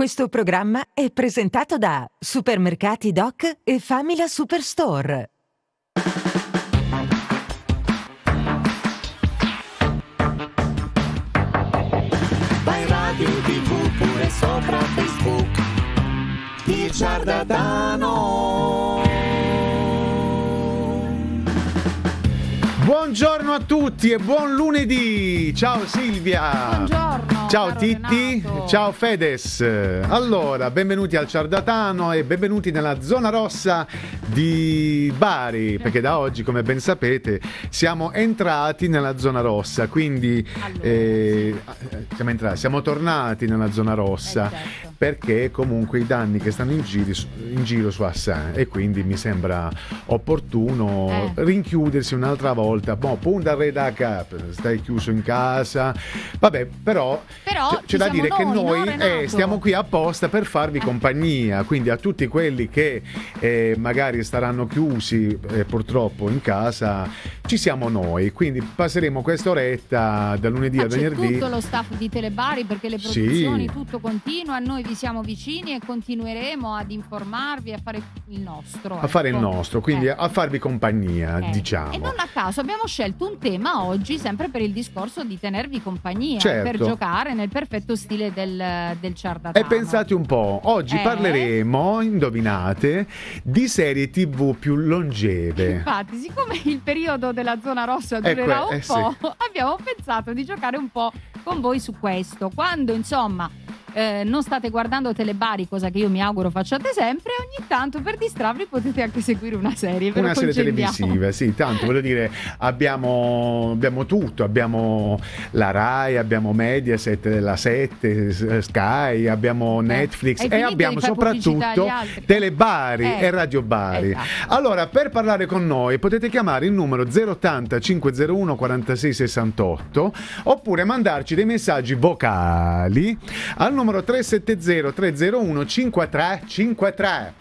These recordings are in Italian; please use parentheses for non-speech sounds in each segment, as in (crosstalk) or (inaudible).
Questo programma è presentato da Supermercati Doc e Famila Superstore. Vai radio tv pure sopra Facebook Il Giardano Buongiorno a tutti e buon lunedì! Ciao Silvia! Buongiorno! Ciao Titti, Renato. ciao Fedes. Allora, benvenuti al Ciardatano e benvenuti nella zona rossa di Bari, perché da oggi, come ben sapete, siamo entrati nella zona rossa, quindi Allora, eh, siamo entrati, siamo tornati nella zona rossa. Eh, certo. Perché comunque i danni che stanno in, giri- in giro su Assan e quindi mi sembra opportuno Eh. rinchiudersi un'altra volta. Boh, punta re da capo, stai chiuso in casa. Vabbè, però Però c'è, ci c'è da dire che noi, noi no, eh, stiamo qui apposta per farvi compagnia, quindi a tutti quelli che eh, magari staranno chiusi eh, purtroppo in casa, ci siamo noi, quindi passeremo quest'oretta da lunedì Ma a venerdì. tutto lo staff di Telebari perché le Sì. produzioni tutto continua, noi vi siamo vicini e continueremo ad informarvi a fare il nostro. A fare il ecco. nostro, quindi Eh. a farvi compagnia, Eh. diciamo. E non a caso abbiamo scelto un tema oggi sempre per il discorso di tenervi compagnia, Certo. per giocare nel perfetto stile del, del ciardatano. E pensate un po', oggi Eh? parleremo, indovinate, di serie tv più longeve. Infatti, siccome il periodo della zona rossa Eh, durerà que- un eh, sì. po', (laughs) abbiamo pensato di giocare un po' con voi su questo. Quando insomma eh, non state guardando Telebari, cosa che io mi auguro facciate sempre, ogni tanto per distrarvi potete anche seguire una serie. Una serie televisiva, sì, tanto voglio dire, abbiamo, abbiamo tutto, abbiamo la Rai, abbiamo Mediaset, la 7, S- Sky, abbiamo Netflix hai e abbiamo soprattutto? Telebari Eh, e Radio Bari. esatto. Allora, per parlare con noi potete chiamare il numero 080 501 46 68 oppure mandarci dei messaggi vocali al numero 370 301 5353.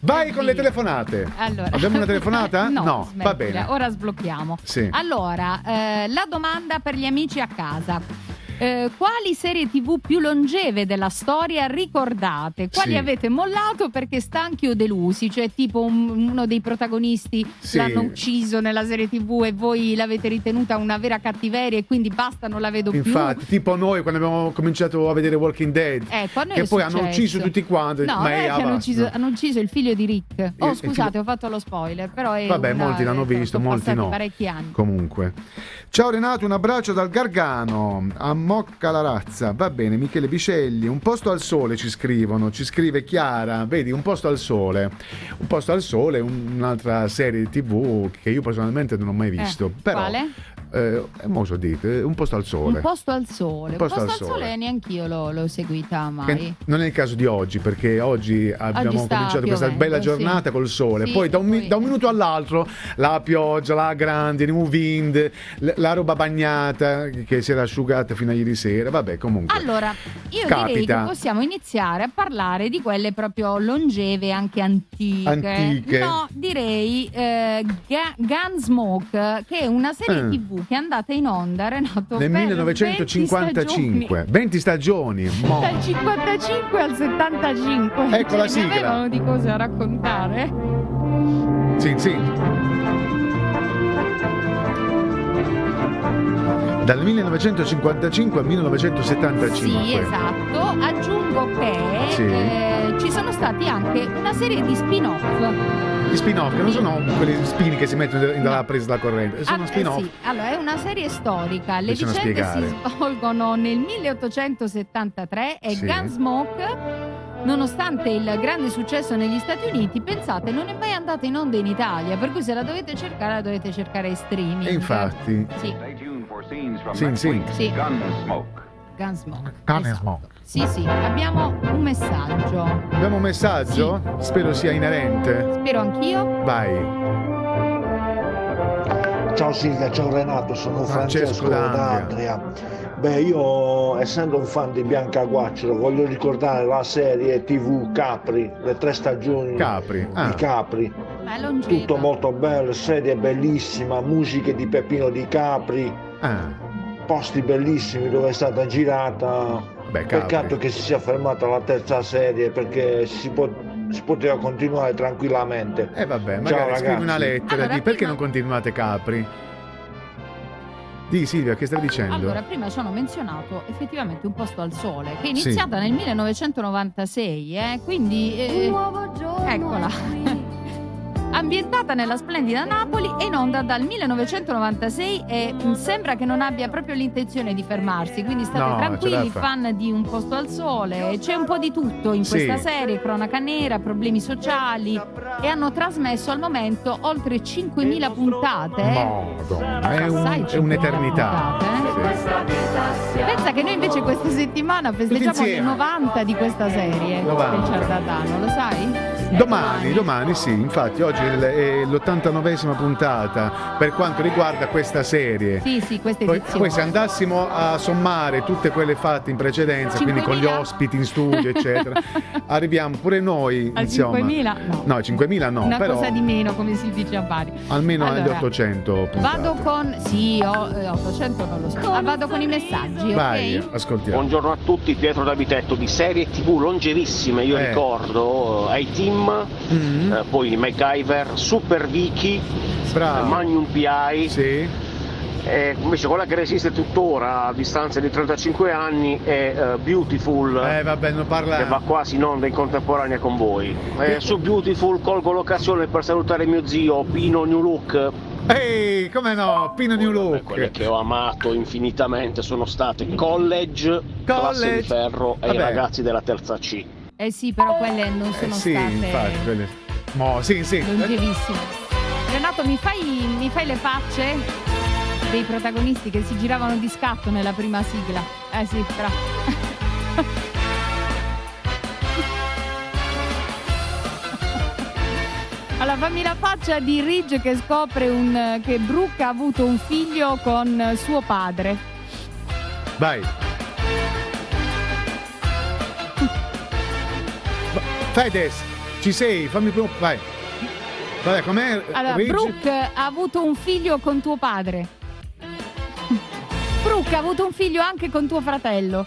Vai con le telefonate. Allora. Abbiamo una telefonata? (laughs) no, va smettila, bene. Ora sblocchiamo. Sì. Allora, eh, la domanda per gli amici a casa. Eh, quali serie tv più longeve della storia ricordate? Quali Sì. avete mollato perché stanchi o delusi? Cioè, tipo un- uno dei protagonisti Sì. l'hanno ucciso nella serie tv e voi l'avete ritenuta una vera cattiveria e quindi basta, non la vedo Infatti, tipo noi quando abbiamo cominciato a vedere Walking Dead, più. Ecco, a noi che poi hanno successo. ucciso tutti quanti. No, ma è che hanno ucciso, hanno ucciso il figlio di Rick. Oh, Il- il scusate, figlio- ho fatto lo spoiler, però è Vabbè, una- molti l'hanno eh, visto, molti no. parecchi anni. Comunque. Ciao Renato, un abbraccio dal Gargano a Mocca la razza. Va bene, Michele Biscegli. Un posto al sole ci scrivono, ci scrive Chiara. Vedi, un posto al sole. Un posto al sole, un- un'altra serie TV che io personalmente non ho mai visto. Eh, Però, quale? Eh, eh, mo so dite, un posto al sole. Un posto al sole. Un posto al sole. sole neanch'io l'ho, l'ho seguita mai. Che non è il caso di oggi, perché oggi abbiamo sta cominciato questa piovendo, bella sì. giornata col sole. Sì, poi, da un, poi- da un minuto all'altro la pioggia, la grande, il wind, la roba bagnata che si era asciugata fino a ieri sera. Vabbè, comunque. Allora, io direi Capita. che possiamo iniziare a parlare di quelle proprio longeve, anche antiche. Antiche. No, direi eh, Ga- Gunsmoke, che è una serie Eh. TV è andata in onda, Renato, Nel per 1955, 20 stagioni. 20 mo. stagioni. Dal 55 al 75. Ecco Ce la sigla. avevano di cose a raccontare. Sì, sì. Dal 1955 al 1975. Sì, esatto. Aggiungo che Sì. eh, ci sono stati anche una serie di spin-off. Gli spin-off, che non sono quelli spini che si mettono in- dalla presa della corrente, sono Ah, eh, spin-off. sì. Allora, è una serie storica. Le Bisogna vicende spiegare. si svolgono nel 1873 e Sì. Gunsmoke, nonostante il grande successo negli Stati Uniti, pensate, non è mai andata in onda in Italia, per cui se la dovete cercare, la dovete cercare in streaming. E infatti, Sì, Sì, sì. Sì. Gunsmoke. Gunsmoke. Gunsmoke. Esatto. Sì, sì, abbiamo un messaggio. abbiamo un messaggio? Spero sia inerente. Spero anch'io. Vai. Ciao Silvia, ciao Renato, sono Francesco Francesco, d'Andria. d'Andria. Beh, io essendo un fan di Bianca Guacciolo voglio ricordare la serie TV Capri, le tre stagioni Capri. di Ah, Capri. È longeva. Tutto molto bello, serie bellissima, musiche di Peppino di Capri, ah. posti bellissimi dove è stata girata. Beh. Peccato che si sia fermata la terza serie perché si, può- si poteva continuare tranquillamente. Eh vabbè, Ciao, magari scrivi ragazzi. una lettera Allora, di perché prima- non continuate Capri? Di Silvia, che stavi dicendo? Allora, prima ci hanno menzionato effettivamente un posto al sole, che è iniziata nel 1996, eh, quindi eh, eccola. (laughs) Ambientata nella splendida Napoli e in onda dal 1996 e mh, sembra che non abbia proprio l'intenzione di fermarsi, quindi state No, tranquilli, fan di Un posto al sole, c'è un po' di tutto in Sì. questa serie, cronaca nera, problemi sociali e hanno trasmesso al momento oltre 5.000 puntate. Madonna, è, un- è un'eternità. puntate, eh? Pensa che noi invece questa settimana festeggiamo i insieme. 90 di questa serie 90. del Ciardatano, lo sai? Domani, domani sì, infatti oggi è l- è l'89esima puntata per quanto riguarda questa serie. Sì, sì, questa Poi, poi se andassimo a sommare tutte quelle fatte in precedenza, quindi con gli 5.000? ospiti in studio, eccetera, (laughs) arriviamo pure noi, Al insomma. 5.000? No. No, 5.000 no, Una però cosa di meno, come si dice a Bari. almeno agli Allora, 800 puntate. Vado con. Sì, ho- eh, 800 non lo so. Ah, vado con i messaggi, Vai, ok? ascoltiamo. Buongiorno a tutti, Pietro D'Abitetto di serie tv longevissime, io Eh. ricordo eh, I-Team, Mm, eh, poi MacGyver, Super Vicky, bravo. Magnum PI, Sì. e invece quella che resiste tuttora a distanza di 35 anni è eh, Beautiful. Eh vabbè, non Che va quasi in onda in contemporanea con voi. Eh, su Beautiful colgo l'occasione per salutare mio zio Pino New Look. Ehi, come no? Pino New Vabbè, Quelle Look. che ho amato infinitamente sono state College, Classe College. di Ferro e i Vabbè. ragazzi della terza C. Eh sì, però quelle non Eh sono sì, state infatti, quelle. Mo, sì, sì. longevissime. Renato, mi fai, mi fai le facce dei protagonisti che si giravano di scatto nella prima sigla? Eh sì, però. (laughs) Allora, fammi la faccia di Ridge che scopre un- che Brooke ha avuto un figlio con suo padre. Vai. Fedez, ci sei? Fammi più. Vai. Vabbè, com'è? Allora, Ridge? Brooke ha avuto un figlio con tuo padre. Brooke ha avuto un figlio anche con tuo fratello.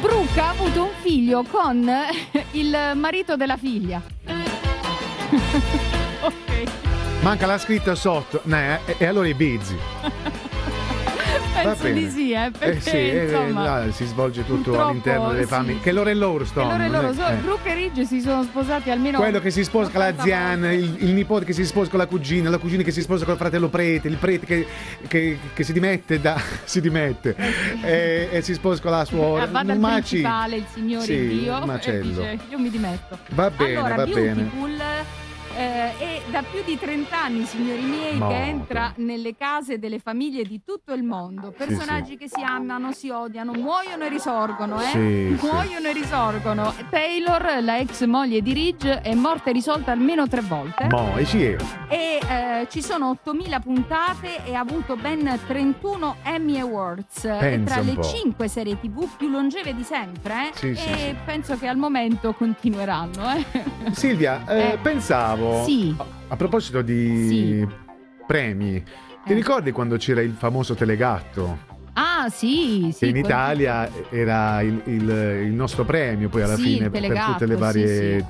Brooke ha avuto un figlio con (laughs) il marito della figlia. (laughs) ok. Manca la scritta sotto. E, e allora i bizzi. (laughs) Penso di sì, eh, perché eh sì, eh, insomma... là si svolge tutto all'interno delle famiglie. sì. Che loro e loro E stanno. loro e loro, eh, eh. Brooke e Ridge si sono sposati almeno Quello che si sposa con la 80 ziana, il, il nipote che si sposa con la cugina, la cugina che si sposa con il fratello prete, il prete che, che- che si dimette da. (laughs) si dimette e, e si sposa con la suora. Eh, va dal maci- principale, il signore Sì, Dio, macello. dice io mi dimetto. Va bene, allora, va bene. Eh, è da più di 30 anni, signori miei, No. che entra nelle case delle famiglie di tutto il mondo. Personaggi sì. che si amano, si odiano, muoiono e risorgono, eh? Sì, sì. muoiono e risorgono. Taylor, la ex moglie di Ridge, è morta e risolta almeno tre volte. Mo, e ci è. e eh, ci sono 8000 puntate e ha avuto ben 31 Emmy Awards. è tra le po'. 5 serie TV più longeve di sempre. eh? Sì, e sì, sì. penso che al momento continueranno. Eh? Silvia, eh, Sì. A, a proposito di Sì. premi, ti Eh. ricordi quando c'era il famoso Telegatto? Ah, sì, sì. in Italia era il, il- il nostro premio poi alla Sì, fine per tutte le sì, varie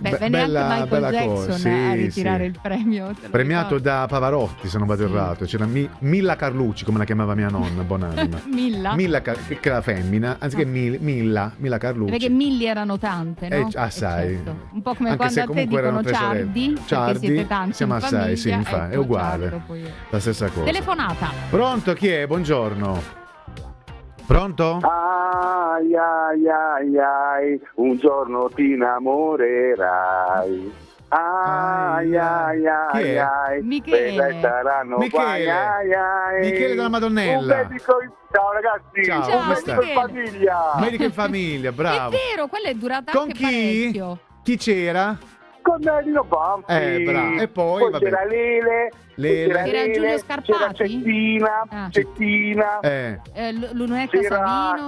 Beh, Be- bella- anche bella Michael cosa, Jackson sì, a ritirare sì. il premio. premiato da Pavarotti se non vado errato c'era Mi- Milla Carlucci come la chiamava mia nonna buonanima (laughs) Milla. Milla Car- che era femmina anziché Ah. Mil- Milla Milla Carlucci Perché milli erano tante, no? Eh, assai. Eh, certo. Un po' come Anche quando a te dicono ciardi, perché Ciardi, siete tanti siamo assai, sì, famiglia, infatti, è ecco, uguale. la stessa cosa Telefonata. pronto chi è? buongiorno pronto? Ai ai ai ai, un giorno ti innamorerai. Ai ai ai ai, Michele. saranno Michele. guai, ai ai. Michele della Madonnella. Un medico in- Ciao ragazzi, Ciao, Ciao, un medico in famiglia. medico in famiglia bravo È vero, quella è durata con anche chi? parecchio. chi c'era? Con Nino Banfi. Eh, bravo. E poi, vabbè. c'era Lele, le, c'era le, Giulio Scarpati c'era Cettina, ah. Cettina eh. eh Lunetta Savino,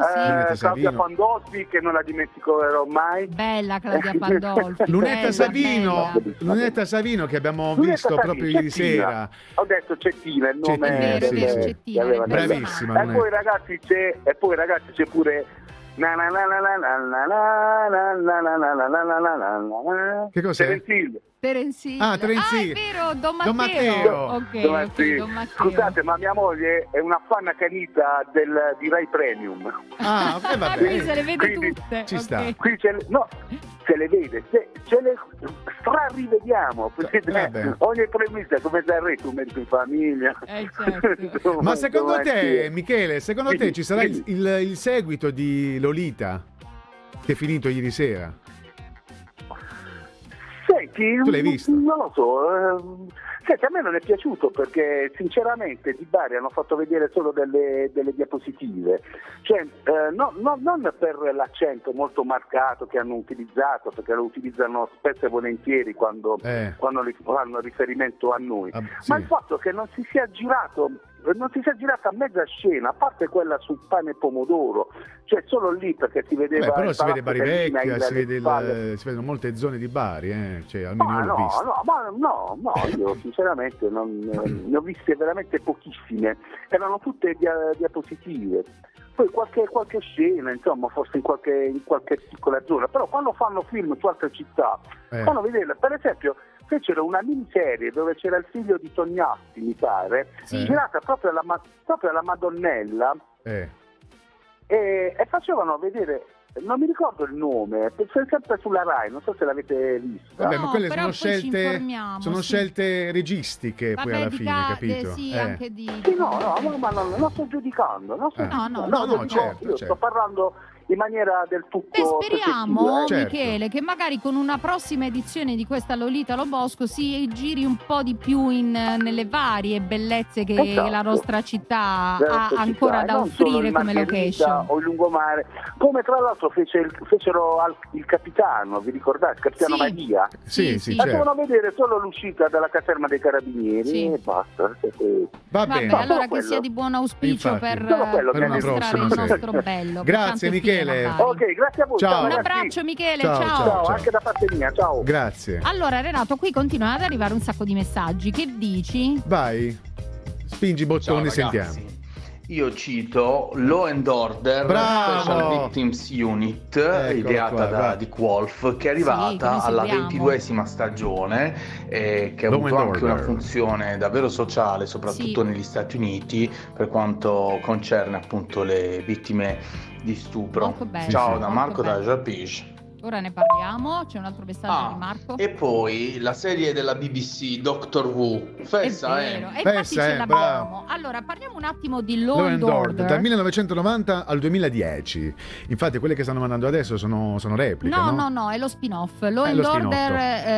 sì. Claudia Pandolfi che non la dimenticherò mai bella Claudia Pandolfi Lunetta bella, Savino bella. Lunetta Savino che abbiamo Lunetta visto Savino, proprio ieri sera ho detto Cettina il nome Cettina, è vero, sì, sì. Cettina, bravissima e poi, ragazzi, e poi ragazzi c'è pure che cos'è? Terence Hill Terence Hill. Ah, Terence Ah, è vero, Don Matteo. Don Matteo. Ok, Dove- ok, sì. Don Matteo. Scusate, ma mia moglie è una fan accanita del, di Rai Premium. Ah, ok, va Ah, quindi bene. se le vede Quindi tutte. ci sta. Qui ce le, no, ce le vede, ce, ce le strarivediamo. perché Vabbè. ogni premissa come Sanremo, tu metti in famiglia. Eh, certo. (laughs) Ma secondo te. Michele, secondo te ci sarà il, il- il seguito di Lolita? Che è finito ieri sera? Senti, Tu l'hai visto? Non lo so. ehm, Senti, a me non è piaciuto perché sinceramente di Bari hanno fatto vedere solo delle, delle diapositive, cioè eh, no- no- non per l'accento molto marcato che hanno utilizzato, perché lo utilizzano spesso e volentieri quando, Eh. quando ri- fanno riferimento a noi, Ah, ma sì. il fatto che non si sia girato non si sia girata mezza scena, a parte quella sul pane e pomodoro, cioè solo lì perché si vedeva Beh, però si vede Bari Vecchia, si, vede il- si vedono molte zone di Bari, eh, cioè, almeno Ma io no, visto. no, ma no, no, (laughs) io sinceramente non, ne ho viste veramente pochissime, erano tutte dia- diapositive. Poi qualche, qualche scena, insomma, forse in qualche, in qualche piccola zona, però quando fanno film su altre città, Eh. fanno vedere, per esempio, fecero una miniserie dove c'era il figlio di Tognatti, mi pare, Sì. girata proprio alla, proprio alla Madonnella, Eh. e, e facevano vedere, non mi ricordo il nome, è sempre sulla Rai, non so se l'avete vista. Vabbè, No, ma quelle sono poi scelte, sono sì. scelte registiche poi Vabbè, alla di fine, ca- capito? eh, sì, Eh. anche di... Sì, no, no, no, ma non, non sto giudicando. Non sto Eh. giudicando. No, no, no, io no, dico- certo, io certo. sto parlando in maniera del tutto. Beh, speriamo, eh. Certo. Michele, che magari con una prossima edizione di questa Lolita Lo Bosco si giri un po' di più in- nelle varie bellezze che Esatto. la nostra città Della ha nostra ancora città, da offrire come location. O il lungomare, come tra l'altro fece il- fecero al- il capitano, vi ricordate? Il capitano Sì. Maria. Sì, Sì, sì, certo. Vedere solo l'uscita dalla caserma dei carabinieri Sì. e basta. Va Vabbè, bene. No, allora che quello. sia di buon auspicio Infatti. per, per prossima il nostro bello. Grazie, Tanto è Michele. Ok, grazie a voi. Ciao. Ciao, Un abbraccio Michele, Ciao, ciao. ciao, Ciao, ciao. anche da parte mia. Ciao. Grazie. Allora Renato, qui continuano ad arrivare un sacco di messaggi. Che dici? Vai. Spingi i bottoni, sentiamo. Io cito Law and Order Bravo! Special Victims Unit, Eccolo ideata qua, da vai. Dick Wolf, che è Sì, arrivata noi alla ventiduesima stagione, eh, che ha Law avuto anche Order. una funzione davvero sociale, soprattutto Sì. negli Stati Uniti, per quanto concerne appunto le vittime di stupro. Ciao da Marco da. Japige. Ora ne parliamo. C'è un altro messaggio Ah, di Marco. E poi la serie della BBC Doctor Who, È fessa vero, eh. e infatti Fessa, ce eh, l'abbiamo. bravo. Allora, parliamo un attimo di Law, Law and Order. Order, dal 1990 al 2010. Infatti, quelle che stanno mandando adesso sono, sono repliche. No, No, no, no, è lo spin-off. Law È and. Order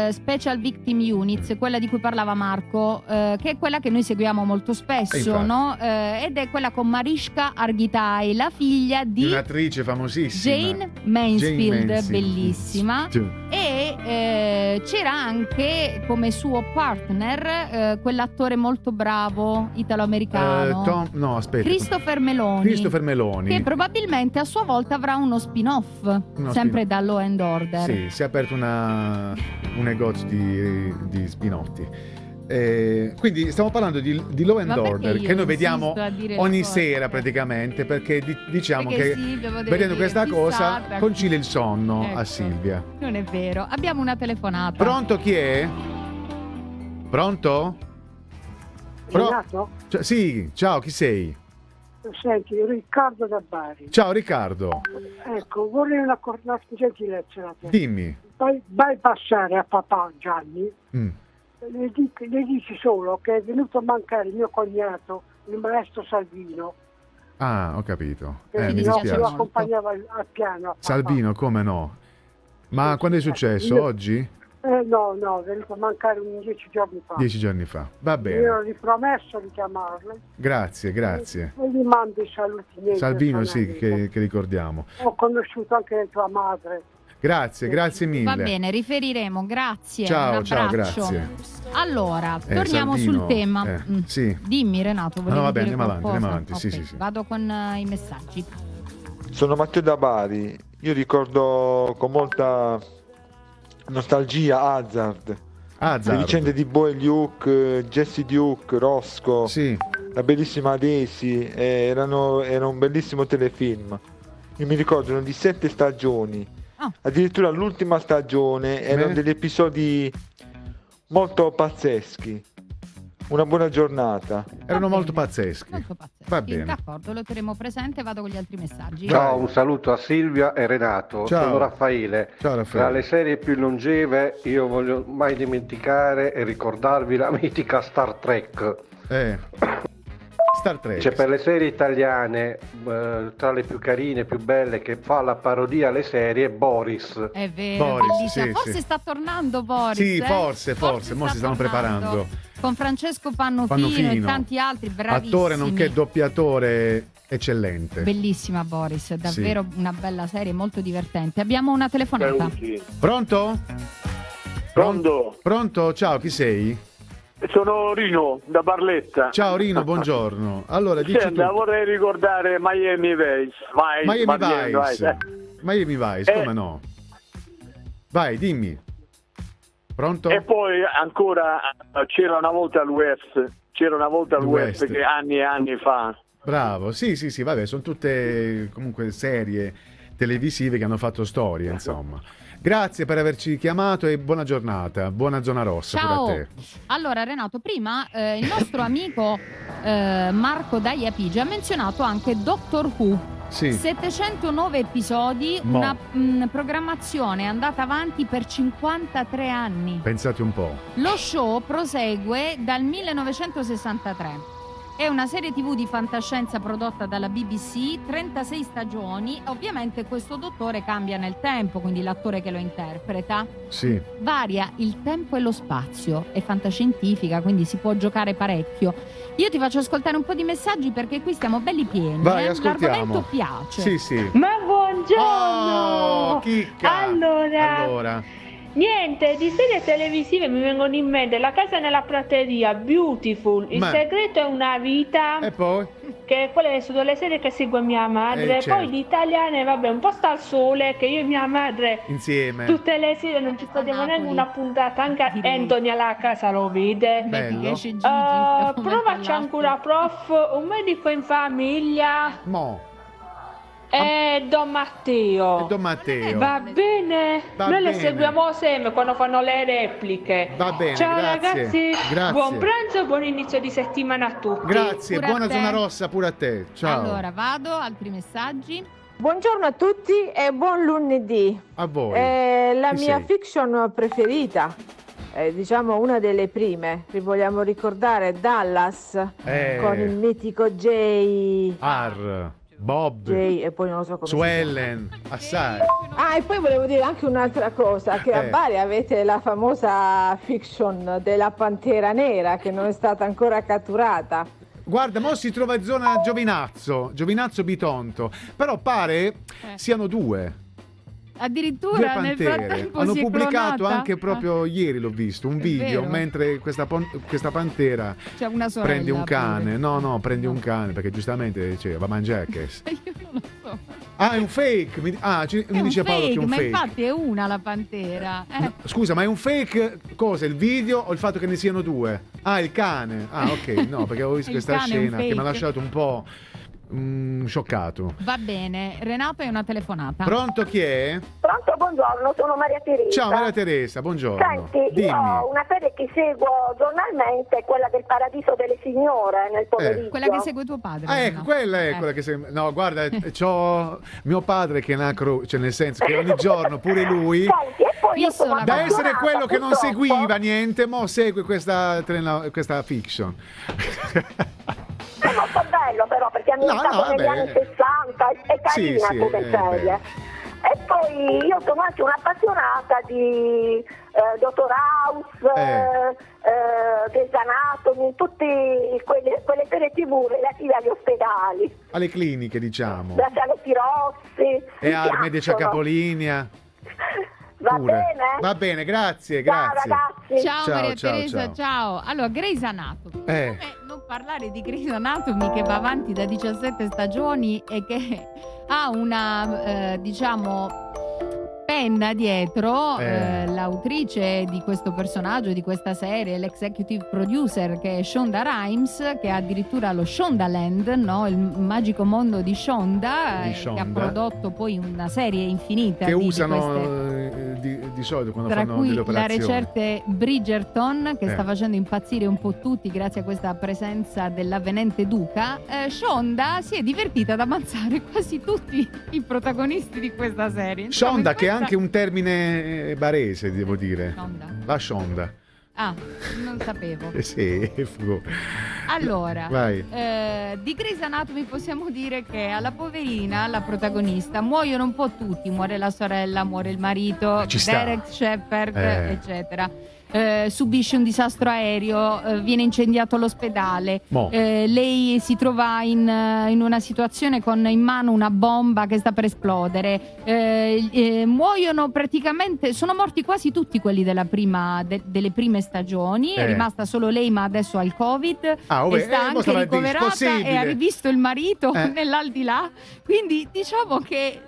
eh, Special Victim Units, quella di cui parlava Marco, eh, che è quella che noi seguiamo molto spesso, infatti. no? Eh, ed è quella con Mariska Arghitai, la figlia Di di un'attrice famosissima. Jane Mansfield, Jane Mansfield. bellissima. Sì. E eh, c'era anche come suo partner eh, quell'attore molto bravo italo-americano, Eh, Tom, no, aspetta. Christopher Meloni. Christopher Meloni. Che probabilmente a sua volta avrà uno spin-off, sempre spin-off. da Law and Order. Sì, si è aperto una- un negozio di, di spinotti. Eh, quindi stiamo parlando di, di Law and Order che noi vediamo ogni sera praticamente perché di- diciamo Perché che Silvia vedendo dire questa cosa fissata. concilia il sonno Ecco. a Silvia. Non è vero. Abbiamo una telefonata. Pronto chi è? Pronto? Pro-? Cioè, sì, ciao, chi sei? Senti, Riccardo da Bari. Ciao Riccardo, Ecco, vorrei una, una gentilezza da te. dimmi. Vai, vai passare a papà Gianni, Mm. Le, dic- le dici solo che è venuto a mancare il mio cognato, il maestro Salvino, Ah, ho capito. Eh, mi lo- lo dispiace. accompagnava al, piano. Salvino, come no? Ma Sì, quando è successo? io- Oggi? Eh, no, no, è venuto a mancare un dieci giorni fa. Dieci giorni fa. Va Io bene. ero ripromesso di chiamarle. Grazie, grazie. E gli mando i saluti Salvino, sì, che, che ricordiamo. Ho conosciuto anche tua madre. Grazie, grazie mille. Va bene, riferiremo, grazie. Ciao, un ciao, grazie. Allora, Eh, torniamo Salvino, sul tema. eh, Mm. sì. Dimmi Renato, No, va bene, andiamo avanti, andiamo avanti, sì, Ok, sì, sì. Vado con eh, i messaggi. Sono Matteo da Bari. Io ricordo con molta nostalgia Hazard. Hazard. Le vicende di Boy Luke, Jesse Duke, Roscoe, la bellissima Daisy, eh, erano, era un bellissimo telefilm. Io mi ricordo erano di sette stagioni, addirittura l'ultima stagione erano Beh. degli episodi molto pazzeschi. Una buona giornata. Erano molto pazzeschi. Va Sì, bene. D'accordo, lo terremo presente, vado con gli altri messaggi. Ciao, un saluto a Silvia e Renato. Ciao. Sono Raffaele. Ciao, Raffaele. Tra le serie più longeve io voglio mai dimenticare e ricordarvi la mitica Star Trek. Eh. Star Trek. Cioè per le serie italiane, eh, tra le più carine, più belle, che fa la parodia alle serie, Boris. È vero, Boris, sì, forse sì. sta tornando Boris. Sì, eh? forse, forse, mo sta si stanno tornando. preparando. Con Francesco Pannofino, e Pannofino. tanti altri bravissimi. Attore nonché doppiatore eccellente. Bellissima Boris, davvero una bella serie, molto divertente. Abbiamo una telefonata. Pronto? Pronto? Pronto? Ciao, chi sei? Sono Rino da Barletta. Ciao Rino, buongiorno. Allora, dici Senta, vorrei ricordare Miami Vice. Vai, Miami Vice. Miami Vice, Eh. come no? Vai, dimmi. Pronto? E poi ancora c'era una volta l'West, c'era una volta L'West. che anni e anni fa. Bravo, sì, sì, sì, vabbè, sono tutte comunque serie televisive che hanno fatto storia, insomma. Grazie per averci chiamato e buona giornata, buona zona rossa Ciao. pure a te. Allora Renato, prima eh, il nostro (laughs) amico eh, Marco Daiapigi ha menzionato anche Doctor Who. Sì. 709 episodi, Mo. una mh, programmazione andata avanti per 53 anni. Pensate un po'. Lo show prosegue dal 1963. È una serie tv di fantascienza prodotta dalla BBC, 36 stagioni. Ovviamente questo dottore cambia nel tempo, quindi l'attore che lo interpreta. Sì. Varia il tempo e lo spazio, è fantascientifica, quindi si può giocare parecchio. Io ti faccio ascoltare un po' di messaggi perché qui stiamo belli pieni. Vai, eh. ascoltiamo. L'argomento piace. Sì, sì. Ma buongiorno! Oh, chicca! Allora, Allora, niente, di serie televisive mi vengono in mente La casa nella prateria, Beautiful, Il Ma- segreto è una vita, e poi? che quelle sono le serie che segue mia madre, Eh, certo. poi di italiane, vabbè, un po' sta al sole, che io e mia madre Insieme. tutte le sere non ci perdiamo neanche una puntata, anche Anthony alla casa lo vede. Bello. Uh, (laughs) provaci ancora prof, un medico in famiglia Mo. E Don Matteo. E Don Matteo. Va bene, Va noi le bene. seguiamo sempre quando fanno le repliche. Va bene, Ciao grazie. ragazzi, Grazie. buon pranzo e buon inizio di settimana a tutti. Grazie, Pure buona zona rossa pure a te. Ciao. Allora, vado, altri messaggi. Buongiorno a tutti e buon lunedì. A voi. Eh, la Chi mia sei? fiction preferita, eh, diciamo una delle prime, vi vogliamo ricordare Dallas Eh. con il mitico Jay. Ar, Bob, Jay e poi non lo so come si chiama. Suellen, assai. Ah, e poi volevo dire anche un'altra cosa, che a Eh. Bari avete la famosa fiction della Pantera Nera che non è stata ancora catturata. Guarda, mo si trova in zona Giovinazzo, Giovinazzo Bitonto, però pare siano due. Addirittura nel frattempo Hanno pubblicato clonata. anche proprio ieri, l'ho visto, un video mentre questa, pon- questa pantera Ah, una sorella. prende un cane. pure. No, no, prende un cane perché giustamente dice, va a mangiare che (laughs) è?" Io non lo so. Ah, è un fake. Mi, ah, ci- mi dice Paolo che è fake, un ma fake. infatti è una la pantera. Eh, Scusa, ma è un fake cosa? Il video o il fatto che ne siano due? Ah, il cane. Ah, ok, no, perché ho visto (laughs) questa scena che mi ha fake. lasciato un po' mm, scioccato. Va bene, Renato è una telefonata. Pronto chi è? Pronto, buongiorno, sono Maria Teresa. Ciao Maria Teresa, buongiorno. Senti, Dimmi. io ho una serie che seguo giornalmente, quella del Paradiso delle Signore nel pomeriggio. Quella che segue tuo padre. Ah, ecco, no? quella è Eh. quella che sembra. No, guarda, (laughs) c'ho mio padre che è una cro- cioè nel senso che ogni giorno pure lui. Senti, e poi io sono Da essere quello che non purtroppo- seguiva niente, mo segue questa, questa fiction. (laughs) È molto bello però perché è No, ambientato no, negli vabbè. anni 60, è, Sì, carina sì, come è serie. E poi io sono anche un'appassionata di eh, Dottor House, Eh. eh. eh, Grey's Anatomy, tutte quelle, quelle serie tv relative agli ospedali, Alle cliniche, diciamo. da Saletti Rossi. E Arme di piacciono. Va Pure. bene? Va bene, grazie, Ciao, grazie. ragazzi. Ciao, Ciao, Maria ciao, Teresa, ciao. ciao. Allora, Grey's Anatomy. Eh. Come non parlare di Grey's Anatomy che va avanti da 17 stagioni e che (laughs) ha una, eh, diciamo, penna dietro, Eh. eh, l'autrice di questo personaggio, di questa serie, l'executive producer che è Shonda Rhimes, che ha addirittura lo Shondaland, no? il magico mondo di Shonda, Di eh, che Shonda. ha prodotto poi una serie infinita Che di, di usano queste eh, di, di solito quando tra fanno cui delle la operazioni. recente Bridgerton che Eh. sta facendo impazzire un po' tutti grazie a questa presenza dell'avvenente Duca eh, Shonda si è divertita ad ammazzare (laughs) quasi tutti i protagonisti di questa serie Insomma, Shonda, che è anche un termine barese, devo dire. Shonda. La Shonda. Ah non sapevo. Eh (laughs) sì, fu- allora eh, di Grey's Anatomy possiamo dire che alla poverina la protagonista muoiono un po' tutti. Muore la sorella muore il marito Ci sta. Derek Shepard Eh. eccetera Eh, subisce un disastro aereo, eh, viene incendiato l'ospedale, Mo. Eh, lei si trova in, eh, in una situazione con in mano una bomba che sta per esplodere, Eh, muoiono praticamente, sono morti quasi tutti quelli della prima, de- delle prime stagioni, è rimasta solo lei ma adesso ha il covid. Ah, vabbè, e sta anche ricoverata. E ha rivisto il marito (laughs) nell'aldilà, quindi diciamo che...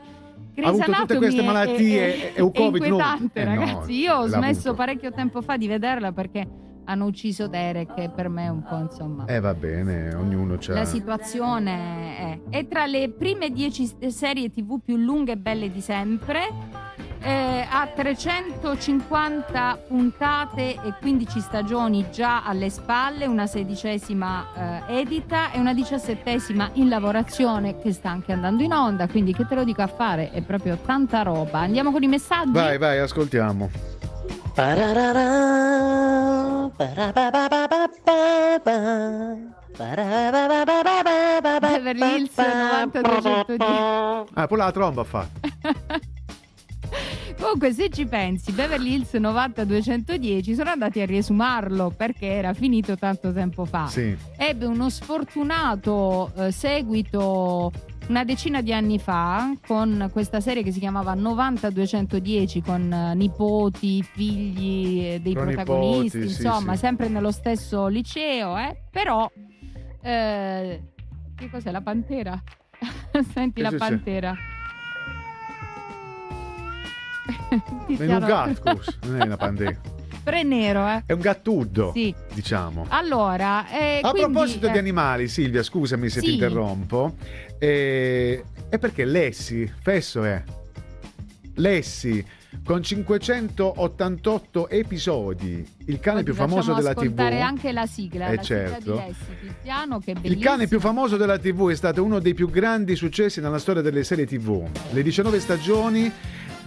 Grey's avuto tutte queste è- malattie è- un è Covid, no. inquietante, Eh, no, ragazzi. Io ho smesso avuto. parecchio tempo fa di vederla perché hanno ucciso Derek, che per me è un po' insomma. Eh va bene, ognuno c'ha... La situazione è, è tra le prime 10 serie tv più lunghe e belle di sempre. Eh, ha 350 puntate e 15 stagioni già alle spalle, una sedicesima eh, edita e una diciassettesima in lavorazione che sta anche andando in onda, quindi che te lo dico a fare, è proprio tanta roba. Andiamo con i messaggi? Vai, vai, ascoltiamo. Beverly Hills 9210. Ah, poi la tromba fa. Comunque, se ci pensi, Beverly Hills 90210 sono andati a riesumarlo perché era finito tanto tempo fa. Sì. Ebbe uno sfortunato eh, seguito una decina di anni fa con questa serie che si chiamava 90210 con eh, nipoti, figli eh, dei Con protagonisti, nipoti, insomma, sì. sempre nello stesso liceo, eh? però eh, che cos'è la pantera? (laughs) Senti Che la succede? pantera. È un gatto, non è una pandemia. Però è nero, eh. È un gattuddo, Sì. diciamo. Allora, eh, A quindi, proposito eh, di animali, Silvia, scusami se Sì. ti interrompo. eh, è perché Lessi, fesso è. Lessi, con 588 episodi, il cane poi più famoso della ascoltare TV. anche la sigla, Eh, la sigla certo. di Lessi Tiziano, Il cane più famoso della TV è stato uno dei più grandi successi nella storia delle serie TV. Le 19 stagioni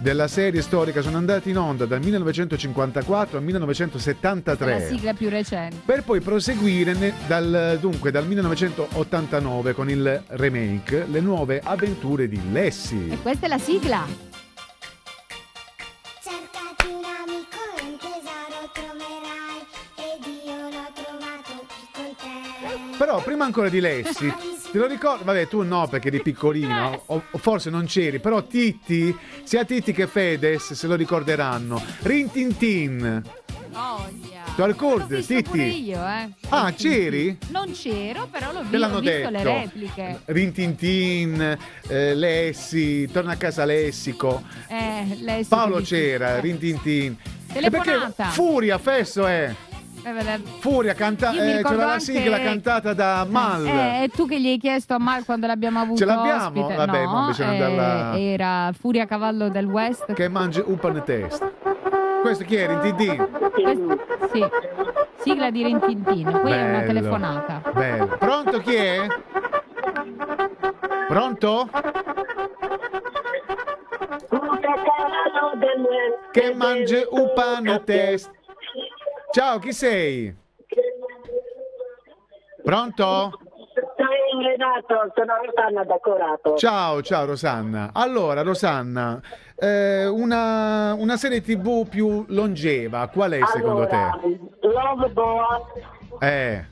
della serie storica sono andate in onda dal 1954 al È 1973. la sigla più recente. per poi proseguire ne- dal, dunque, dal 1989 con il remake Le nuove avventure di Lessi. E questa è la sigla. Cercati un amico e un tesoro troverai ed io l'ho trovato qui con te. Però prima ancora di Lessi, (laughs) te lo ricordo? Vabbè, tu no perché eri piccolino, o, o forse non c'eri, però Titti, sia Titti che Fedez se lo ricorderanno. Rintintin. Oh, yeah. Lo ricordi, Titti? io, eh. Ah, c'eri? Non c'ero, però l'ho Te visto, ho visto le detto. repliche. Rintintin, eh, Lessi, torna a casa Lessico. Eh, Lessi Paolo c'era, eh. Rintintin. E perché Telefonata. Furia, fesso è. Eh, vedete. Furia, canta- eh, c'era la anche- sigla cantata da Mal. Eh, e tu che gli hai chiesto a Mal quando l'abbiamo avuto Ce l'abbiamo? ospite? Vabbè, no, bisogna eh, andarla- era Furia Cavallo del West. Che mangia un pane testa. Questo chi è? Rintintin? Questo- sì, sigla di Rintintin. Poi è una Bello. telefonata. Bello. Pronto chi è? Pronto? Che mangia un pane a testa. Ciao, chi sei? Pronto? Ciao Renato, sono Rosanna da Corato. Ciao, ciao Rosanna. Allora, Rosanna, eh, una, una serie TV più longeva, qual è secondo Allora, Love Boat, te?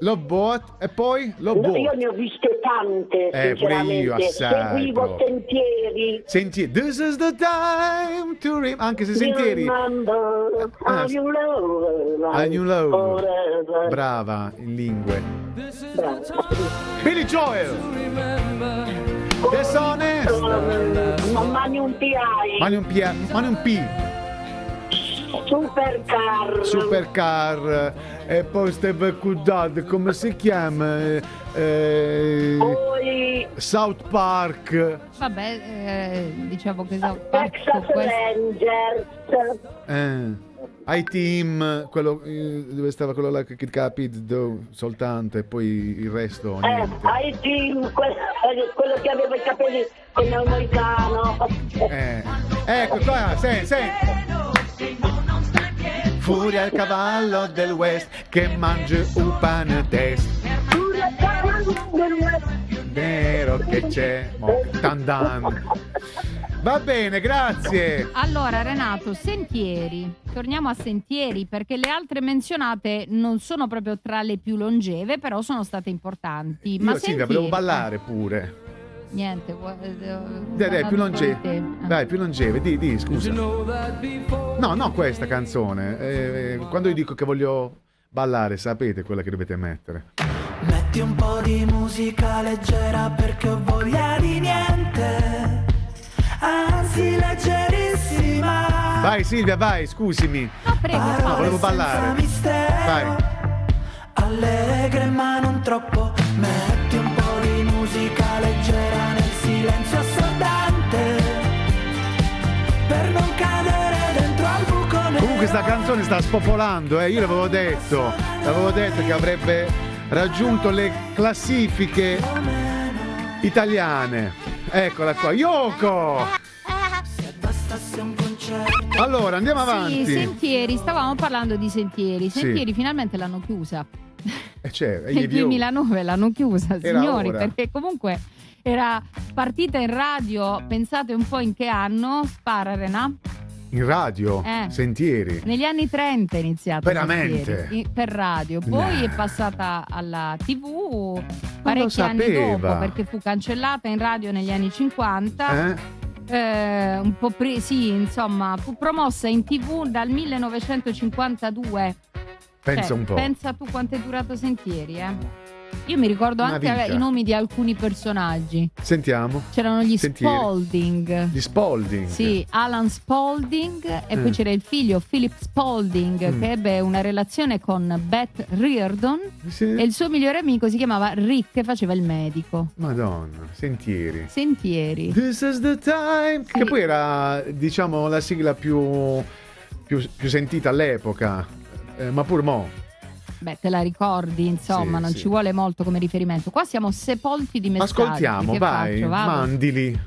Eh, Lobot e poi No, Lobot. io ne ho viste tante, Eh, pure io, assai, Seguivo proprio. sentieri. Sentieri, this is the time to rem- anche se sentieri Remember Ah, how you love I knew love. forever. Brava in lingue. Bravo. Billy Joel. Dishonest. Un PI. Mani un P. Supercar. Supercar. E poi Steve Cuddad, come si chiama? Eh, Poi South Park. Vabbè, eh, diciamo che so, Texas Rangers. Eh. I-Team, quello, eh, dove stava quello là che che capito soltanto e poi il resto Eh, niente. ai team, quello, quello che aveva i capelli come americano. Eh. Ecco qua, senti, senti. Furia al cavallo del West che mangia un pane a testa. Vero che c'è. Mo, tan dan. Va bene, grazie. Allora Renato, sentieri, torniamo a sentieri perché le altre menzionate non sono proprio tra le più longeve, però sono state importanti. Ma Io Silvia sentieri, volevo ballare pure. Niente, vuoi- eh, Dai, dai, più longeve. te. Dai, più longeve, di, di, scusa. No, no, questa canzone. Eh, quando io dico che voglio ballare, sapete quella che dovete mettere. Metti un po' di musica leggera perché ho voglia di niente. Anzi, leggerissima. Vai Silvia, vai, scusami. No, prego. No, volevo ballare. Vai. Allegre ma non troppo. Di musica leggera nel silenzio assordante. Per non cadere dentro al buco nero. Comunque sta canzone sta spopolando, eh. io l'avevo detto, l'avevo detto che avrebbe raggiunto le classifiche italiane. Eccola qua, Yoko! Bastasse un Allora, andiamo Sì, avanti. sentieri, stavamo parlando di sentieri. Sì. Sentieri finalmente l'hanno chiusa. Eh, (laughs) c'è, Nel 2009 l'hanno chiusa, Era signori, ora. perché comunque era partita in radio, pensate un po' in che anno, spara Renà? In radio, Eh. sentieri. Negli anni 30 è iniziata Veramente? Sentieri, per radio, poi No. è passata alla TV parecchi anni dopo perché fu cancellata in radio negli anni 50. Eh? Eh, un po' pri- sì, insomma, fu promossa in TV dal 1952. Pensa Cioè, un po'. Pensa tu quanto è durato Sentieri, eh. Io mi ricordo Una anche vita. i nomi di alcuni personaggi. Sentiamo. C'erano gli Sentieri. Spalding. Gli Spalding. Sì, Alan Spalding e Mm. poi c'era il figlio Philip Spalding Mm. che ebbe una relazione con Beth Reardon e il suo migliore amico si chiamava Rick che faceva il medico. Madonna, sentieri. Sentieri. This is the time. Che poi era, diciamo, la sigla più, più, più sentita all'epoca. Eh, ma pur mo. Beh, te la ricordi, insomma, Sì, non sì. ci vuole molto come riferimento. Qua siamo sepolti di messaggi. Ascoltiamo, Che vai, faccio? Vado? mandili.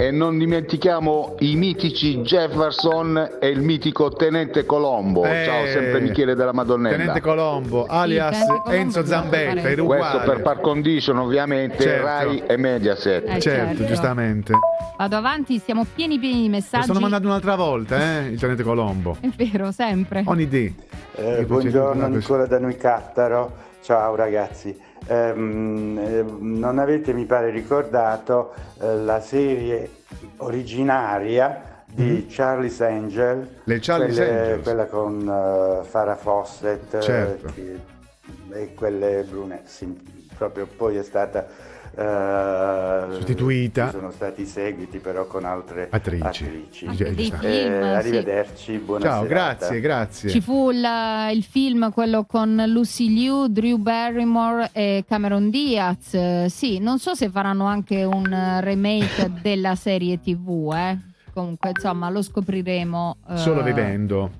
E non dimentichiamo i mitici Jefferson e il mitico Tenente Colombo. Eh, Ciao, sempre Michele della Madonnella. Tenente Colombo, alias Tenente Colombo Enzo Zambetta, Questo uguale. per par condition ovviamente Certo. Rai e Mediaset. Eh, certo, certo. giustamente. Vado avanti, stiamo pieni pieni di Lo messaggi. stanno mandando un'altra volta, eh, il Tenente Colombo. È vero, sempre. Ogni idea. Eh, buongiorno Nicola da Noi Cattaro, ciao ragazzi. Ehm, eh, non avete mi pare ricordato eh, la serie originaria di Charlie's Angel, Mm. Le Charlie's quelle- quella con eh, Farah Fawcett eh, Certo. che- e quelle brune, sì, proprio poi è stata eh, Sostituita. ci sono stati seguiti però con altre Attrici. attrici. Anche dei Eh, film, sì. arrivederci, buona Ciao, serata. grazie, grazie. Ci fu il, il film, quello con Lucy Liu, Drew Barrymore e Cameron Diaz. Sì, non so se faranno anche un remake della serie TV, eh. Comunque, insomma, lo scopriremo. eh, Solo vivendo.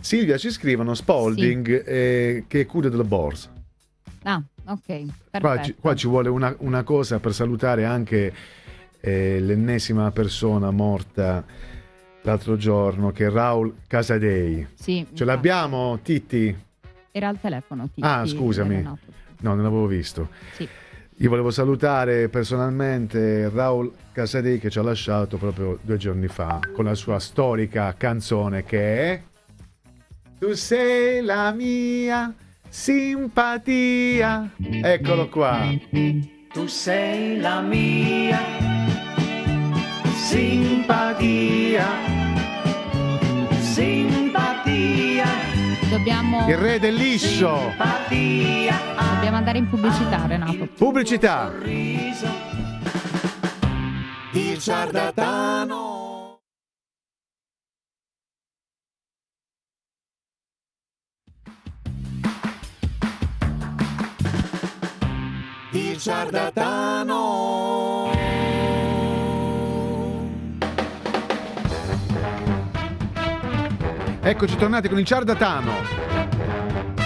Silvia ci scrivono Spalding eh, che cura della borsa. Ah, ok, Qua ci, qua ci vuole una, una cosa per salutare anche eh, l'ennesima persona morta l'altro giorno, che è Raul Casadei. Sì, Ce l'abbiamo, Titti? era al telefono. Titti, Ah, scusami. No, non l'avevo visto. Sì. Io volevo salutare personalmente Raul Casadei che ci ha lasciato proprio due giorni fa con la sua storica canzone che è... Tu sei la mia simpatia. Eccolo qua. Tu sei la mia simpatia. Simpatia. Dobbiamo, Il re del liscio. Simpatia. dobbiamo andare in pubblicità, Renato. Pubblicità. Il ciarlatano. Il ciarlatano. Eccoci tornati con il ciardatano.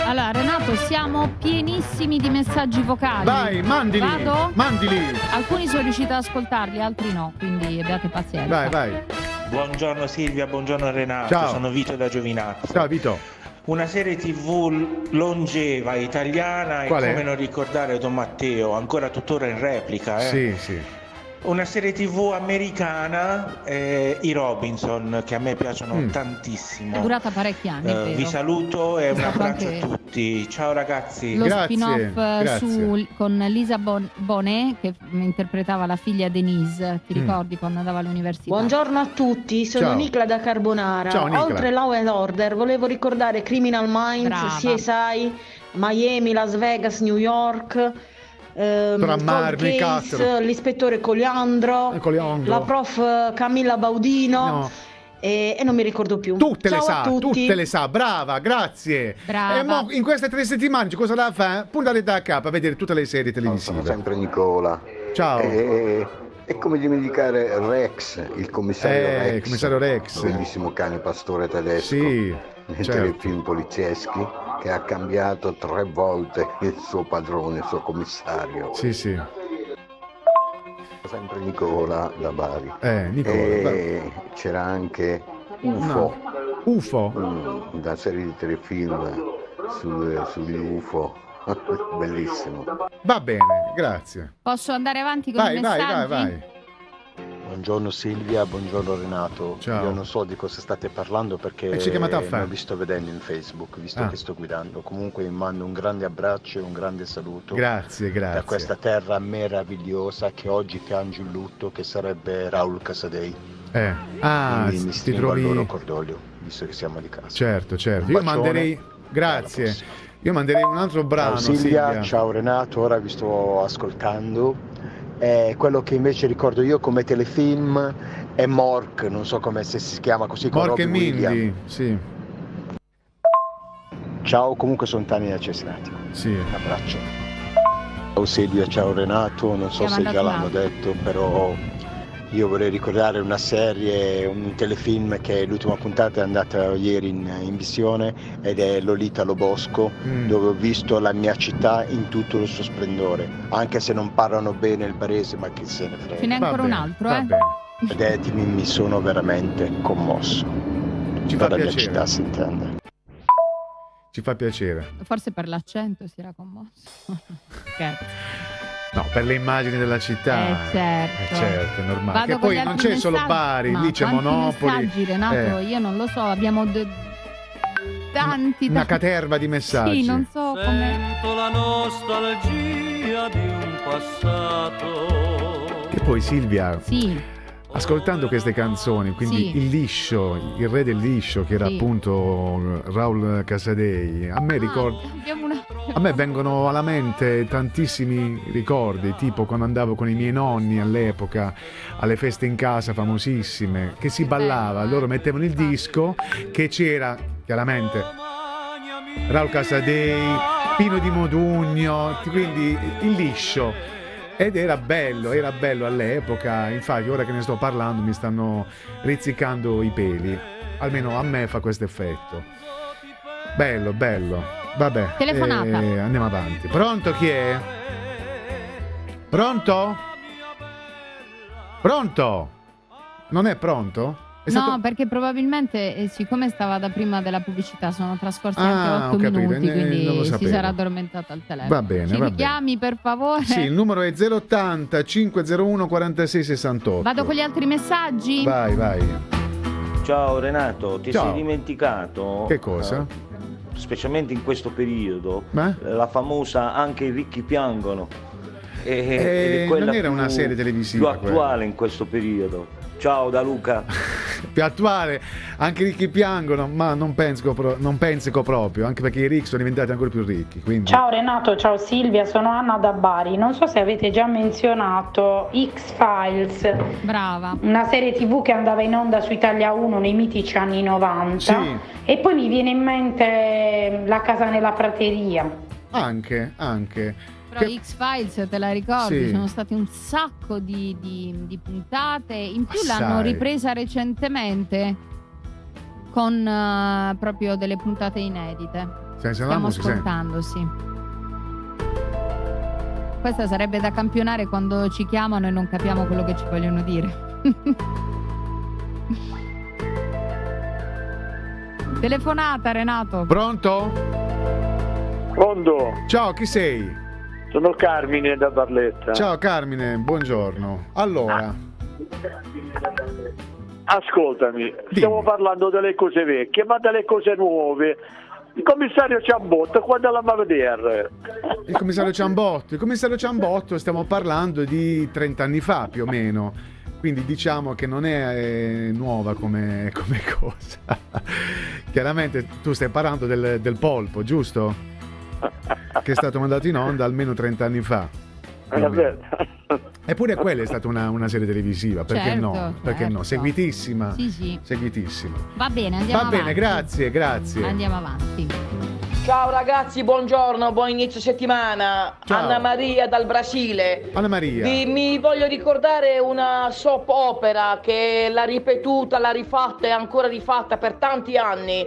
Allora, Renato, siamo pienissimi di messaggi vocali. Vai, mandili. Vado? Mandili. Alcuni sono riuscita ad ascoltarli, altri no, quindi abbiate pazienza. Vai, vai. Buongiorno Silvia, buongiorno Renato, Ciao. sono Vito da Giovinazzo. Ciao Vito. Una serie tv longeva italiana e Qual come non ricordare Don Matteo, ancora tuttora in replica. eh. Sì, sì. Una serie tv americana, eh, I Robinson, che a me piacciono Mm. tantissimo. È durata parecchi anni, Eh, vero. vi saluto e un abbraccio anche- a tutti. Ciao ragazzi. Lo spin-off eh, su- con Lisa Bon- Bonet che interpretava la figlia Denise, ti Mm. ricordi quando andava all'università? Buongiorno a tutti, sono Ciao. Nicla da Carbonara. Ciao, Nicla. Oltre Law and Order, volevo ricordare Criminal Minds, Brava. CSI, Miami, Las Vegas, New York. Ehm, Tra Marmi, Case, Castro. l'ispettore Coliandro, Eh, Coliandro. la prof Camilla Baudino No. e, e non mi ricordo più. Tutte Ciao le sa, a tutti. tutte le sa, brava, grazie. Brava. E mo in queste tre settimane cosa da fare? Puntate da capo a vedere tutte le serie televisive. sempre Nicola. Ciao. E, e come dimenticare Rex, il commissario Eh, Rex. il commissario Rex. Bellissimo cane pastore tedesco. Sì, Nei certo. telefilm polizieschi che ha cambiato tre volte il suo padrone, il suo commissario. Sì, sì. Sempre Nicola da Bari. Eh, Nicola, E c'era anche UFO. UFO? Mm, una serie di telefilm sul- sugli UFO. (laughs) Bellissimo. Va bene, grazie. Posso andare avanti con Vai, i vai, vai, vai. Buongiorno Silvia, buongiorno Renato. Ciao. Io non so di cosa state parlando perché vi sto vedendo in Facebook, visto Ah. che sto guidando. Comunque vi mando un grande abbraccio e un grande saluto. Grazie, grazie. Da questa terra meravigliosa che oggi piange il lutto che sarebbe Raul Casadei. Eh. Ah, Quindi mi ti stringo al loro trovi... cordoglio, visto che siamo di casa. Certo, certo. Un Io manderei... Grazie. Io manderei un altro brano, Ciao Silvia, Silvia. ciao Renato, ora vi sto ascoltando. Eh, quello che invece ricordo io come telefilm è Mork, non so come se si chiama così. Mork e Mindy, sì. Ciao, comunque sono Tani da Cesnati. Sì. Un abbraccio. Ciao Silvia, ciao Renato, non so Siamo se già l'hanno là. detto, però io vorrei ricordare una serie, un telefilm che l'ultima puntata è andata ieri in, in visione ed è Lolita Lobosco, Mm. dove ho visto la mia città in tutto il suo splendore, anche se non parlano bene il barese, ma che se ne frega. Ce n'è ancora un altro, eh? Credetemi, mi sono veramente commosso. Ci fa Per la mia piacere. città si intende. Ci fa piacere. Forse per l'accento si era commosso. (laughs) Scherzo. No, per le immagini della città. Eh, certo. Eh, certo, è normale. Vado che poi non c'è solo messaggi. Bari, Ma lì c'è Monopoli. messaggi, Renato, Eh, io non lo so, abbiamo d- tanti, una tanti. caterva di messaggi. Sì, non so come. Sento la nostalgia di un passato. E poi Silvia, Sì, ascoltando queste canzoni, quindi Sì. il liscio, il re del liscio, che era Sì. appunto Raul Casadei, a me ricorda. abbiamo una. A me vengono alla mente tantissimi ricordi, tipo quando andavo con i miei nonni all'epoca alle feste in casa famosissime, che si ballava, loro mettevano il disco, che c'era chiaramente Raul Casadei, Pino di Modugno, quindi il liscio. Ed era bello, era bello all'epoca, infatti ora che ne sto parlando mi stanno rizzicando i peli, almeno a me fa questo effetto. Bello, bello. Vabbè. Telefonata. eh, andiamo avanti. Pronto chi è? Pronto? Pronto? Non è pronto? È No, stato- perché probabilmente, eh, siccome stava da prima della pubblicità, sono trascorsi Ah, anche ho 8 capito, minuti, eh, quindi si sapevo. sarà addormentato al telefono. Va bene, Ci va bene. richiami per favore? Sì, il numero è 080 501 46 68. Vado con gli altri messaggi? Vai, vai. Ciao Renato, ti Ciao. sei dimenticato? Che cosa? eh, specialmente in questo periodo, Beh? la famosa Anche i ricchi piangono. E, Eh, quella non era una serie televisiva più quella. attuale in questo periodo. Ciao da Luca. (laughs) più attuale, anche i ricchi piangono, ma non penso, non pensico proprio, anche perché i ricchi sono diventati ancora più ricchi. Quindi... Ciao Renato, ciao Silvia, sono Anna da Bari. Non so se avete già menzionato X-Files. Brava. Una serie tv che andava in onda su Italia 1 nei mitici anni 90. Sì. E poi mi viene in mente La casa nella prateria. Anche, anche. Però X-Files te la ricordi? Sì. Sono stati un sacco di, di- di puntate. In più Assai. l'hanno ripresa recentemente con eh, proprio delle puntate inedite. Senti, la Stiamo musica, ascoltando, sì. Questa sarebbe da campionare quando ci chiamano e non capiamo quello che ci vogliono dire. (laughs) Telefonata, Renato. Pronto? Pronto? Ciao, chi sei? Sono Carmine da Barletta. Ciao Carmine, buongiorno. Allora, Ascoltami, stiamo parlando delle cose vecchie, ma delle cose nuove. Il commissario Ciambotto, quando la vedere? il commissario Ciambotto. Il commissario Ciambotto stiamo parlando di 30 anni fa più o meno. Quindi diciamo che non è eh, nuova come, come cosa. (laughs) Chiaramente tu stai parlando del, del polpo, giusto? Che è stato mandato in onda almeno 30 anni fa. meno. Eppure quella è stata una, una serie televisiva, perché Certo, no? Perché no? certo. Seguitissima. Sì, sì. Seguitissima. Va bene, andiamo Va bene, avanti. grazie, grazie. Andiamo avanti. Ciao ragazzi, buongiorno, buon inizio settimana. Ciao. Anna Maria dal Brasile. Anna Maria. Vi- mi voglio ricordare una soap opera che l'ha ripetuta, l'ha rifatta e ancora rifatta per tanti anni.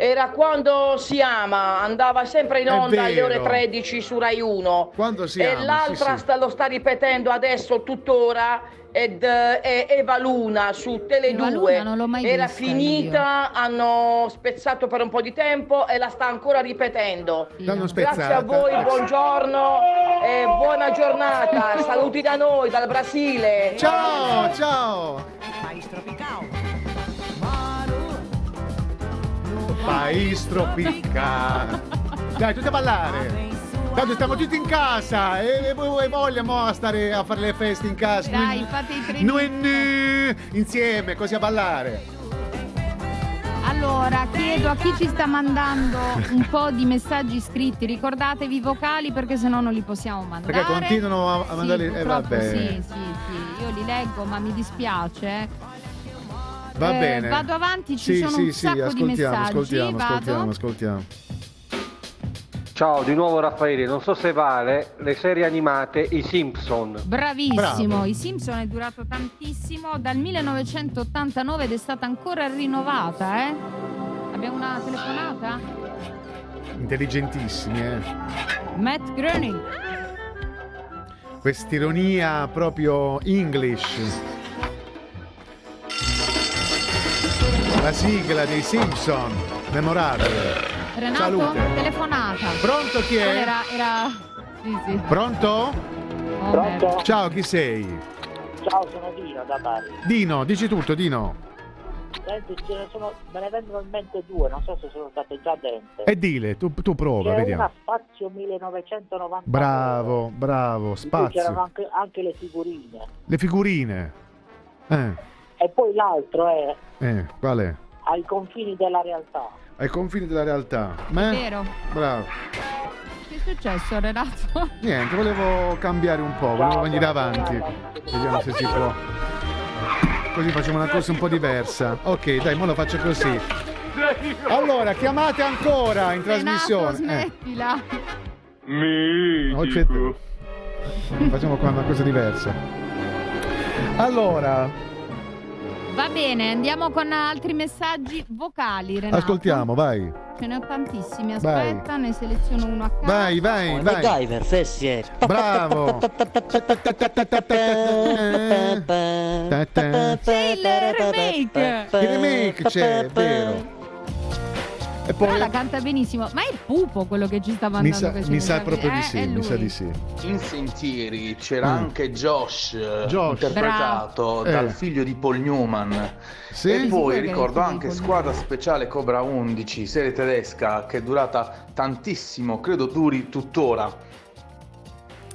Era quando si ama, andava sempre in onda alle ore vero. 13 su Rai 1. Quando si e ama, l'altra sì, sì. sta- lo sta ripetendo adesso tuttora ed eh, è Eva Luna su Tele Eva 2. Luna non l'ho mai Era vista finita, hanno spezzato per un po' di tempo e la sta ancora ripetendo. L'hanno Grazie a voi, buongiorno e buona giornata. Saluti da noi, dal Brasile. Ciao, ciao. País tropical. Dai, tutti a ballare. Tanto stiamo tutti in casa e, e voi e voglia mo a stare a fare le feste in casa. Dai, fate i primi. Noi noi, insieme, così a ballare. Allora, chiedo a chi ci sta mandando un po' di messaggi scritti, ricordatevi i vocali perché sennò non li possiamo mandare. Perché continuano a, a Sì, mandarli. eh, purtroppo vabbè. sì, sì, sì, io li leggo ma mi dispiace. Va Eh, bene. vado avanti, ci sì, sono sì, un sì, sacco di ascoltiamo, messaggi, Ascoltiamo, vado. ascoltiamo, ascoltiamo. Ciao, di nuovo Raffaele, non so se vale le serie animate I Simpson. Bravissimo, Bravo. i Simpson è durato tantissimo, dal 1989 ed è stata ancora rinnovata, eh? Abbiamo una telefonata? Intelligentissimi, eh. Matt Groening. Quest'ironia proprio English. La sigla dei Simpson, memorabile. Renato, Salute. telefonata. Pronto chi è? Era, era... Sì, sì. Pronto? Pronto? Ciao, chi sei? Ciao, sono Dino da Bari. Dino, dici tutto, Dino. Senti, ce ne sono, me ne vengono in mente due, non so se sono state già dette. E dile, tu, tu prova, C'è vediamo. una Spazio 1990. Bravo, bravo, cui c'erano spazio. anche, anche le figurine. Le figurine. Eh, E poi l'altro è eh, qual è? ai confini della realtà. Ai confini della realtà. Ma- Vero. Bravo. Che è successo, Renato? Niente, volevo cambiare un po', volevo venire avanti. Vediamo se si può. Così facciamo una cosa un po' diversa. Ok, dai, mo lo faccio così. Allora, chiamate ancora in Renato, trasmissione. Eh, smettila. oggi è- Facciamo qua una cosa diversa. Allora, Va bene, andiamo con altri messaggi vocali, Renato. ascoltiamo, vai. Ce ne ho tantissimi, Vai. aspetta, ne seleziono uno a caso. Vai, vai, vai. MacGyver, Fessier. Bravo. C'è il remake. Il remake c'è, è vero. E poi Però la canta benissimo. Ma è il pupo quello che ci sta mandando mi sa, questi mi sa proprio di Eh, sì, mi sa di sì. In Sentieri c'era Mm. anche Josh, eh, Josh. interpretato Bravo. dal Eh. figlio di Paul Newman. Sì? E poi sì, ricordo che- anche Squadra Speciale Cobra 11, serie tedesca che è durata tantissimo, credo duri tuttora.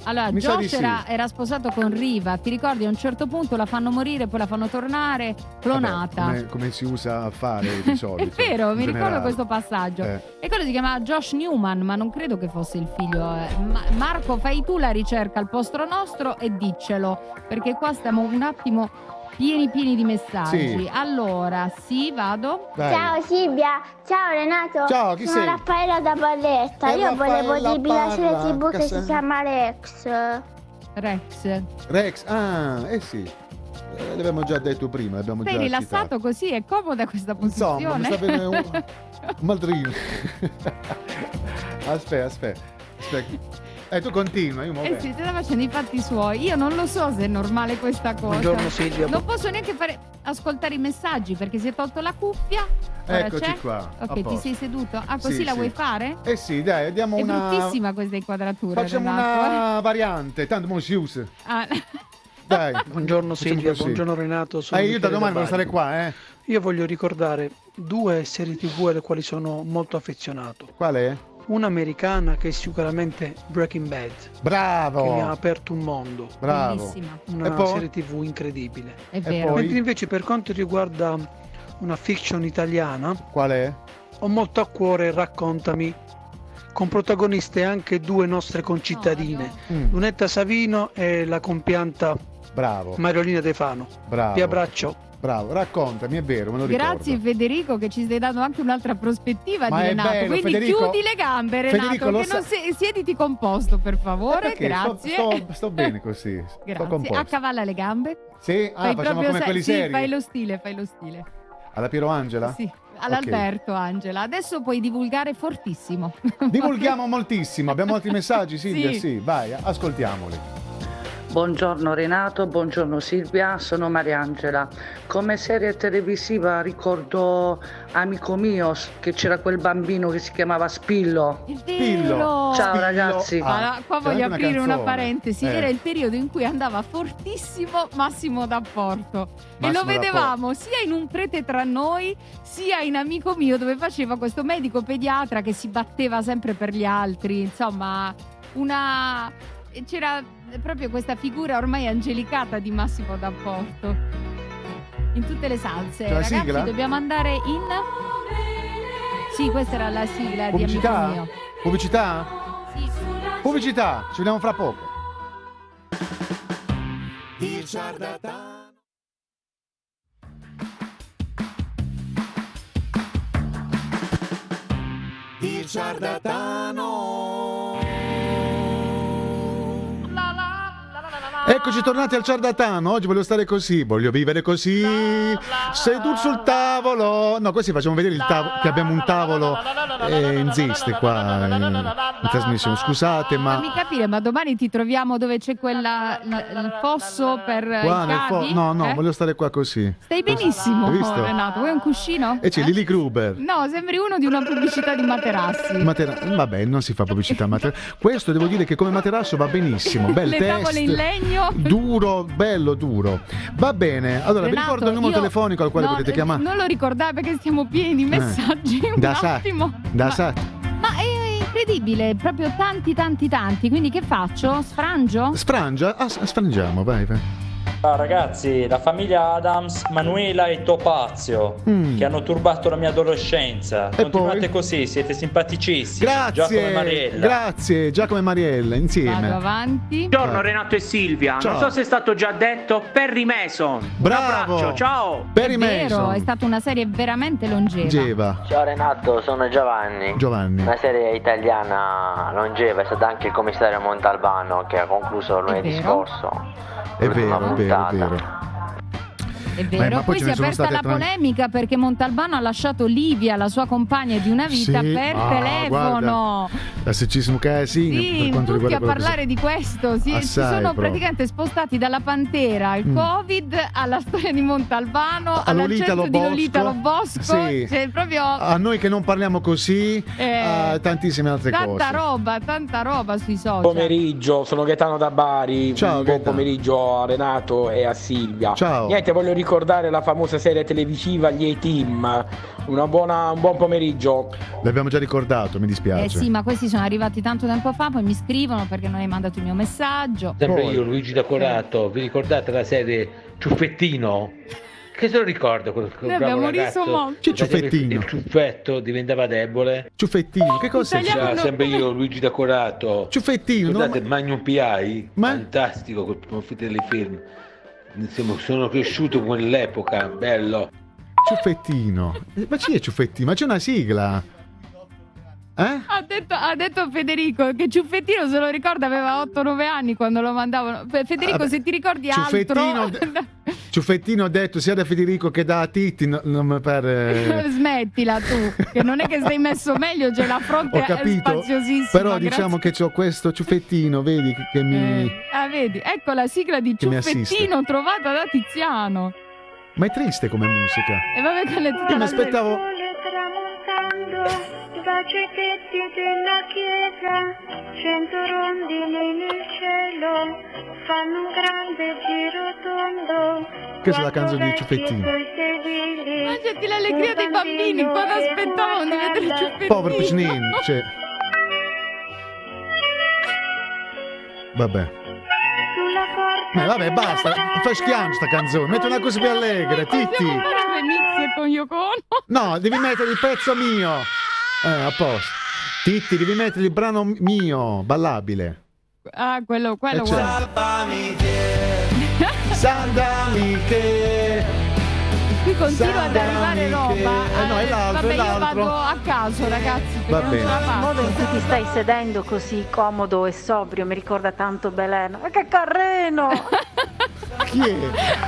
Allora, Mi Josh sì. era, era sposato con Riva, ti ricordi? A un certo punto la fanno morire, poi la fanno tornare, clonata. Come, come si usa a fare di (laughs) È solito. vero, in mi ricordo generale. questo passaggio. Eh. E quello si chiamava Josh Newman, ma non credo che fosse il figlio. eh. Ma- Marco, fai tu la ricerca al posto nostro e diccelo, perché qua stiamo un attimo pieni pieni di messaggi. Sì. Allora, sì, vado. Dai. Ciao Silvia, ciao Renato. Ciao, chi Sono sei? Raffaella da Valletta. È Io volevo Raffaella dirvi la serie tv che Cassan- si chiama Rex. Rex. Rex, ah, eh sì. Eh, l'abbiamo già detto prima, l'abbiamo Sei già rilassato citato. così, è comoda questa posizione. Insomma, mi sta venendo un, (laughs) un maldrino. (laughs) aspetta, aspetta. aspetta. Eh, tu continua, io mi Eh sì, stai facendo i fatti suoi. Io non lo so se è normale questa cosa. Buongiorno, Silvia. Non posso neanche fare ascoltare i messaggi perché si è tolto la cuffia. Ora Eccoci c'è? qua, Ok, ti sei seduto. Ah, così Sì, la sì. vuoi fare? Eh sì, dai, diamo È una... bruttissima questa inquadratura. Facciamo Renato. una variante, tanto mo si usa. Ah, Dai. (laughs) Buongiorno Facciamo Silvia, così. buongiorno Renato. sono Eh, io da domani voglio stare qua, eh. Io voglio ricordare due serie tv alle quali sono molto affezionato. Qual è? Una americana che è sicuramente Breaking Bad. Bravo. Che mi ha aperto un mondo. Bravo. Bellissima. Una poi? serie tv incredibile. È vero. poi? Mentre invece per quanto riguarda una fiction italiana, Qual è? ho molto a cuore Raccontami, con protagoniste anche due nostre concittadine, Mm, Lunetta Savino e la compianta bravo, Mariolina De Fano. bravo. Vi abbraccio. Bravo, raccontami, è vero, me lo ricordo. Grazie Federico che ci stai dando anche un'altra prospettiva Ma di Renato. bello, Quindi Federico- chiudi le gambe Renato, Federico, sa- non si- siediti composto per favore. Perché sto- Grazie. Sto, sto bene così. Sto (laughs) Grazie. composto. Accavalla le gambe. Sì? Ah, Fai facciamo come se- quelli sì, seri. fai lo stile, fai lo stile. Alla Piero Angela? Sì, all'Alberto Angela. Adesso puoi divulgare fortissimo. Divulghiamo moltissimo. Abbiamo altri messaggi, (laughs) Silvia? Sì. Sì, vai, ascoltiamoli. Buongiorno Renato, buongiorno Silvia, sono Mariangela. Come serie televisiva ricordo Amico mio che c'era quel bambino che si chiamava Spillo. Il vero. Ciao Spillo. ragazzi. Ah, Allora, qua c'è voglio una aprire una, canzone. parentesi. Eh. Era il periodo in cui andava fortissimo Massimo D'Apporto. e Massimo lo vedevamo sia in un prete tra noi, sia in Amico mio, dove faceva questo medico pediatra che si batteva sempre per gli altri. Insomma, una. C'era proprio questa figura ormai angelicata di Massimo D'Apporto. In tutte le salse. La Ragazzi, sigla? dobbiamo andare in. Sì, questa era la sigla di Amico Pubblicità? mio. Pubblicità? Sì. Pubblicità, ci vediamo fra poco. Il ciarlatano. Il ciarlatano. Eccoci tornati al ciardatano. Oggi voglio stare così, voglio vivere così. Seduto sul tavolo. No, così facciamo vedere il tavolo. Che abbiamo un tavolo. Eh, insiste qua in, in trasmissione. Scusate, Ma ma. mi capire, ma domani ti troviamo dove c'è quella il, il fosso per Qua i fo-? No, no, Eh? voglio stare qua così. Stai benissimo, visto? Renato. Vuoi un cuscino? E c'è Eh? Lily Gruber. No, sembri uno di una pubblicità di materassi. Matera- Vabbè, non si fa pubblicità. Mater- Questo devo dire che come materasso va benissimo. Bel Le test. tavole in legno. Duro, bello, duro. Va bene. Allora, vi Renato, ricordo il numero io- telefonico al quale no, potete eh, chiamare. Non lo ricordare perché stiamo pieni di messaggi. un da sa- attimo. Da Ma- sa- Ma è incredibile, proprio tanti, tanti, tanti. Quindi che faccio? Sfrangio? Sfrangia? Ah, sfrangiamo, vai, vai. Ciao ragazzi, la famiglia Adams, Manuela e Topazio Mm. che hanno turbato la mia adolescenza. Continuate poi? così, siete simpaticissimi. Giacomo e Grazie, Mariella. grazie, Giacomo e Mariella Vado insieme. avanti. Buongiorno Renato e Silvia, Ciao. non so se è stato già detto, Perry Mason. Bravo. Un abbraccio, ciao. Perry È vero, Mason. è stata una serie veramente longeva. Geva. Ciao Renato, sono Giovanni. Giovanni. Una serie italiana longeva è stata anche il commissario Montalbano che ha concluso lunedì vero. scorso. È L'ultima vero, vero, è vero. Ma poi poi si è aperta la polemica perché Montalbano ha lasciato Livia, la sua compagna di una vita, Sì. per Ah, telefono. Classicissimo casino per Sì, quanto tutti riguarda a parlare di questo. Si, si sono proprio. praticamente spostati dalla Pantera al Mm. Covid alla storia di Montalbano, all'accento di Lo Lolita Lo Bosco. Bosco. Sì. Cioè, proprio A noi che non parliamo così, Eh, a tantissime altre tanta cose. roba, tanta roba sui social. Pomeriggio, sono Gaetano da Bari. Ciao, Buon Gaetano. pomeriggio a Renato e a Silvia. Ciao. Niente, voglio ricordare la famosa serie televisiva Gli A-Team. Una buona, un buon pomeriggio. L'abbiamo già ricordato, mi Eh dispiace. sì, ma questi sono arrivati tanto tempo fa, poi mi scrivono perché non hai mandato il mio messaggio. Sempre io, Luigi da Corato, vi ricordate la serie Ciuffettino? Che se lo ricorda quel, Noi abbiamo riso ragazzo? molto. Chi è che Ciuffettino? Il ciuffetto diventava debole. Ciuffettino, che cos'è? Italiano Ciao, no. sempre io, Luigi da Corato. Ciuffettino, no, Guardate, Magnum PI, Ma- fantastico, profitto dei film. Insomma, sono cresciuto quell'epoca, bello. Ciuffettino. Ma chi è Ciuffettino? Ma c'è una sigla. Eh? Ha detto, ha detto Federico che Ciuffettino se lo ricorda aveva 8-9 anni quando lo mandavano. Fe- Federico, Vabbè, se ti ricordi Ciuffettino, altro, (laughs) Ciuffettino ha detto sia da Federico che da Titti, no- non mi pare... (laughs) smettila tu, che non è che sei messo meglio, c'è la fronte Ho capito, spaziosissima. però grazie. diciamo che ho questo ciuffettino, vedi, che, che mi... Eh, ah, vedi, ecco la sigla di Che. Ciuffettino trovata da Tiziano. Ma è triste come musica. E vabbè, quella è tutta Io mi aspettavo... ciechetti della chiesa, cento rondini nel cielo fanno un grande giro tondo. Questa è la canzone di Ciuffettino. Mangiati l'allegria dei bambini quando aspettavano di vedere Ciuffettino. Povero piccinino, (laughs) cioè... Vabbè. Ma vabbè, basta, fai schianto sta canzone, metti una cosa più allegra, Titti. Possiamo fare il remix con Yoko? No, devi mettere il pezzo mio. Eh, a posto. Titti, devi mettere il brano mio, ballabile. Ah, quello, quello Eh, certo. Salvami (laughs) che... Qui continua ad arrivare roba. eh, no, è Eh, l'altro, Vabbè, è io l'altro. vado a caso, ragazzi. perché Va non bene. ce la Il faccio. modo in cui ti stai sedendo così comodo e sobrio mi ricorda tanto Belen. Ma che carreno! (laughs) Chi è?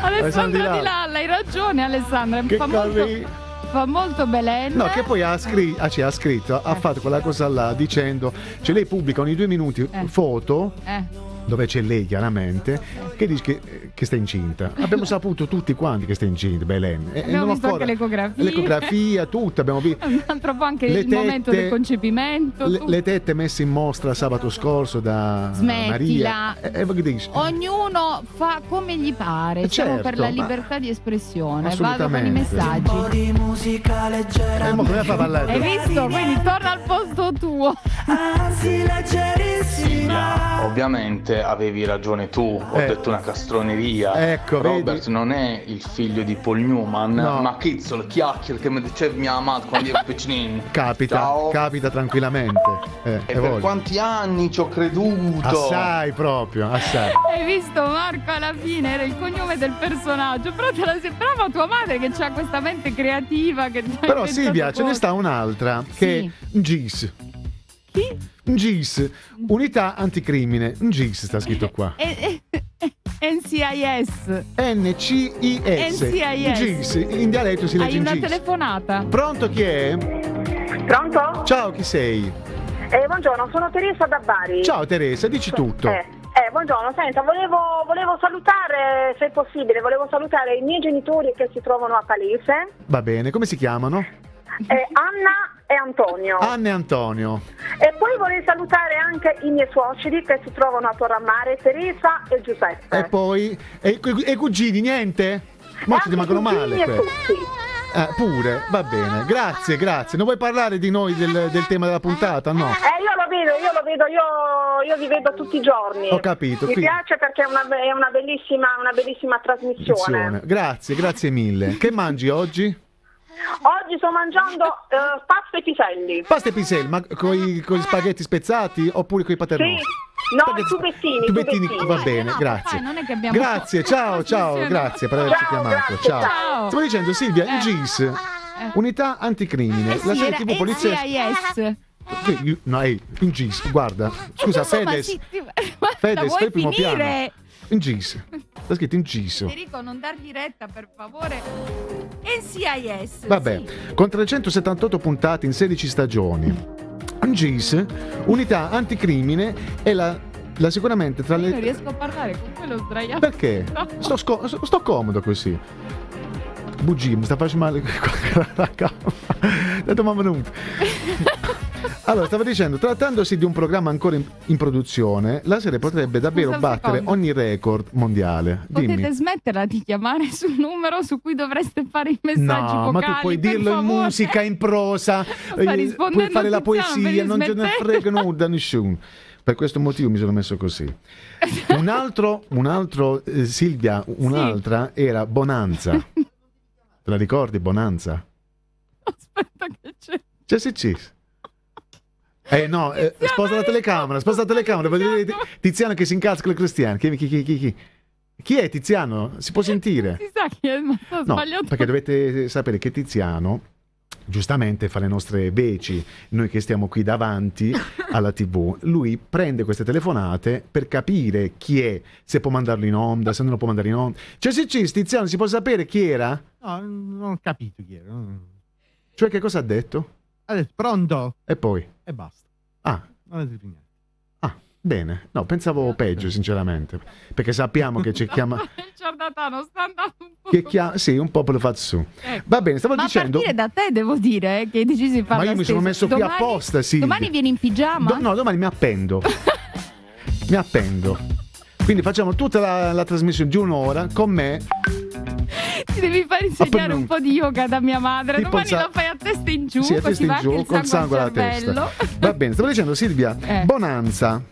Alessandra Di Di Lalla, hai ragione Alessandra, Che fa molto, carri- fa molto Belen. No, che poi ha, scri- ah, sì, ha scritto, ha fatto quella cosa là dicendo, cioè lei pubblica ogni due minuti foto Eh. Dove c'è lei chiaramente, che dice che, che sta incinta. Abbiamo (laughs) saputo tutti quanti che sta incinta, Belen. E- e Abbiamo non visto anche l'ecografia. L'ecografia, tutto, abbiamo visto. Un altro po' anche Le il momento tette- del concepimento. Le, le tette messe in mostra sabato scorso da Smettila. Maria. E, e dici? Ognuno fa come gli pare, Eh, siamo per certo, la libertà di espressione. Vado con i messaggi. di musica leggera Eh, ma come fa a ballare? Hai visto? Quindi torna al posto tuo. anzi leggerissima Ovviamente avevi ragione tu, ho Eh. detto una castroneria. Ecco, Robert vedi? non è il figlio di Paul Newman, No. ma Kizzle, chiacchiere che mi diceva mia madre quando ero piccinino. (laughs) Capita, Ciao. capita tranquillamente. Eh, E per voglio. quanti anni ci ho creduto? Assai proprio, assai. Hai visto Marco alla fine era il cognome del personaggio, però te la sembrava tua madre che ha questa mente creativa che Però Silvia, ce ne sta un'altra che è GIS. Chi? GIS, Unità Anticrimine. GIS sta scritto qua. NCIS. NCIS. NCIS. GIS, in dialetto si legge Hai una GIS. telefonata? Pronto chi è? Pronto? Ciao, chi sei? Eh, buongiorno, sono Teresa da Bari. Ciao Teresa, dici tutto. Eh, eh, buongiorno, senta, volevo, volevo salutare, se possibile, volevo salutare i miei genitori che si trovano a Palese, Va bene, come si chiamano? Eh, Anna e Antonio. Anna e Antonio. E poi vorrei salutare anche i miei suoceri che si trovano a Torrammare, Teresa e Giuseppe. E poi. E, i cugini, niente? Molti ti Anche mancano i male. Eh, pure, va bene. Grazie, grazie. Non vuoi parlare di noi, del, del tema della puntata? No. Eh, io lo vedo, io lo vedo, io, io vi vedo tutti i giorni. Ho capito, Mi qui- piace perché è una, è una bellissima, una bellissima trasmissione. Grazie, grazie mille. Che mangi oggi? Oggi sto mangiando eh, pasta e piselli. Pasta e piselli, ma con i spaghetti spezzati oppure con i paternosi? Sì, no, i tubettini, Tubettini, tubettini. va bene, grazie. Non è che abbiamo Grazie, ciao, ciao, grazie per averci Ciao, chiamato. grazie, Ciao. ciao. Stavo dicendo, Silvia, il GIS, Unità Anticrimine, Eh la sì, serie era TV. Che- No, ehi, in GIS, guarda. Scusa, la (laughs) vuoi fai il primo piano. In GIS. Sta scritto inciso. Federico, non dargli retta, per favore. NCIS. Vabbè, sì. con 378 puntate in 16 stagioni. GIS, unità anticrimine, è la, la sicuramente tra Io non le... riesco a parlare con quello sdraiato. Perché? Sto, sco- sto comodo così. Bugia, mi sta facendo male (laughs) la gamba. Detto mamma non. (laughs) Allora, stavo dicendo, trattandosi di un programma ancora in, in produzione, la serie potrebbe davvero Scusa battere ogni record mondiale. Dimmi. Potete smetterla di chiamare sul numero su cui dovreste fare i messaggi No, vocali. ma tu puoi dirlo in favore. musica, in prosa, (laughs) eh, puoi fare la poesia, non ce ne frega nulla a nessuno. Per questo motivo mi sono messo così. Un altro, un altro eh, Silvia, un'altra era Bonanza. (laughs) Te la ricordi, Bonanza? Aspetta che c'è. C'è sì, sì. Eh no, eh, sposta la telecamera, sposta la telecamera, voglio vedere Ti- Tiziano che si incazza con le cristiane. Chi, chi, chi, chi, chi? Chi è Tiziano? Si può sentire? Si sa chi è, ma sto No, sbagliato. perché dovete sapere che Tiziano giustamente fa le nostre veci, noi che stiamo qui davanti alla TV, lui prende queste telefonate per capire chi è, se può mandarlo in onda, se non lo può mandare in onda. Cioè, se ci Tiziano, si può sapere chi era? No, non ho capito chi era. Cioè, che cosa ha detto? Ha detto pronto E poi? e basta. Ah, Non è più niente. bene. No, pensavo peggio, sinceramente. Perché sappiamo che ci (laughs) chiama... Il ciarlatano sta andando un po'. Che chiama... Sì, un po' lo fa su. Ecco. Va bene, stavo Ma a dicendo... partire da te devo dire eh, che hai deciso di fare Ma io mi sono messo qui Domani- apposta, Silvia. Domani vieni in pigiama? Do- no, domani mi appendo. mi appendo. Quindi facciamo tutta la, la trasmissione di un'ora con me. Ti devi fare insegnare un po' di yoga da mia madre. Tipo Domani sa- lo fai a testa in giù, sì, a testa in giù, col sangue alla testa. Va bene, stavo dicendo Silvia, (laughs) Eh. Bonanza.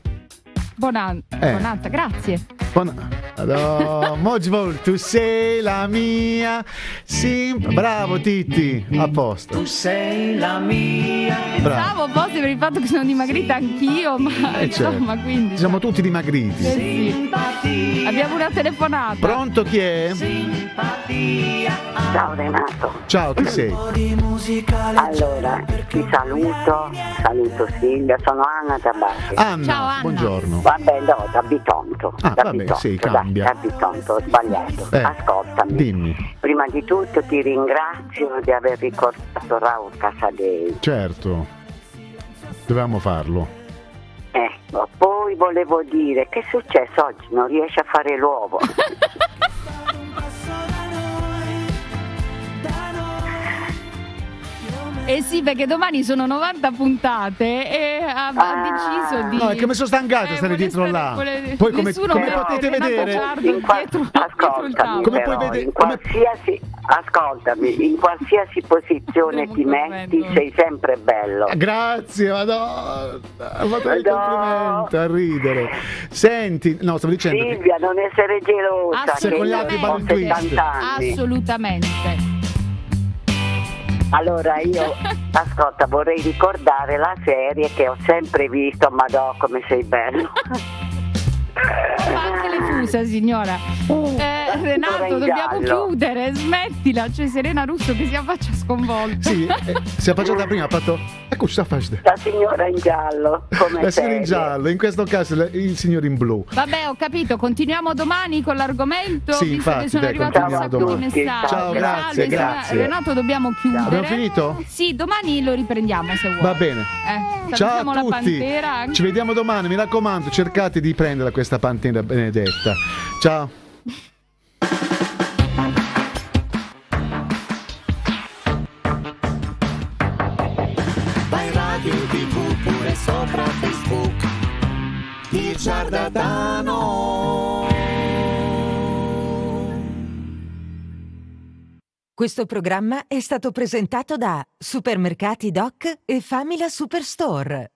Bonan- Eh. Bonanza, grazie. Bon- No, tu sei la mia. Sì, bravo Titti, a posto. Tu sei la mia. Bravo. Pensavo fosse per il fatto che sono dimagrita anch'io, ma Eh, certo. insomma, quindi. Siamo tutti dimagriti. Sì. Abbiamo una telefonata. Pronto chi è? Ciao Renato. Ciao, chi sei? Allora, ti saluto, saluto Silvia, sono Anna da Bari. Anna, Ciao, Anna. buongiorno. Vabbè, no, da Bitonto. Ah, da vabbè, Bitonto, sì, cambia. Da Bitonto, ho sbagliato. Eh, Ascoltami. Dimmi. Prima di tutto ti ringrazio di aver ricordato Raul Casadei. Certo. Dovevamo farlo. Ecco, poi volevo dire che è successo oggi, non riesci a fare l'uovo. (laughs) Eh sì, perché domani sono 90 puntate e ha, ha deciso di. No, è che mi sono stancato Eh, stare dietro stare- là. vuole- Poi come, come potete vedere... Qual- dietro, dietro ascoltami, tavolo. Come però, puoi vedere- in come- qualsiasi, ascoltami, in qualsiasi posizione ti metti sei sempre bello. Grazie, madonna. Il Madonna. complimento a ridere. Senti, no, stavo dicendo che Silvia, non essere gelosa, Se che con gli altri ho vanno in twist. 70 anni. Assolutamente. Allora io, (laughs) ascolta, vorrei ricordare la serie che ho sempre visto, Madò come sei bello. (laughs) Fa anche le fusa, signora. Eh, Renato, dobbiamo chiudere, smettila. C'è Serena Russo che si affaccia sconvolta. sì, eh, si è affacciata prima, ha fatto Ecco, sta facendo. La signora in giallo, come La signora in giallo, in questo caso la- il signore in blu. Vabbè, ho capito. Continuiamo domani con l'argomento. Sì, visto infatti, che sono dai, arrivati un sacco di messaggi. Ciao, grazie, Salve, grazie. Renato, dobbiamo chiudere. Abbiamo finito? Sì, domani lo riprendiamo se vuoi. Va bene. Eh, Ciao a la tutti. Ci vediamo domani, mi raccomando, cercate di prendere questa pantera benedetta. Ciao. Vai radio tv pure sopra Facebook Il Giardano Questo programma è stato presentato da Supermercati Doc e Famila Superstore.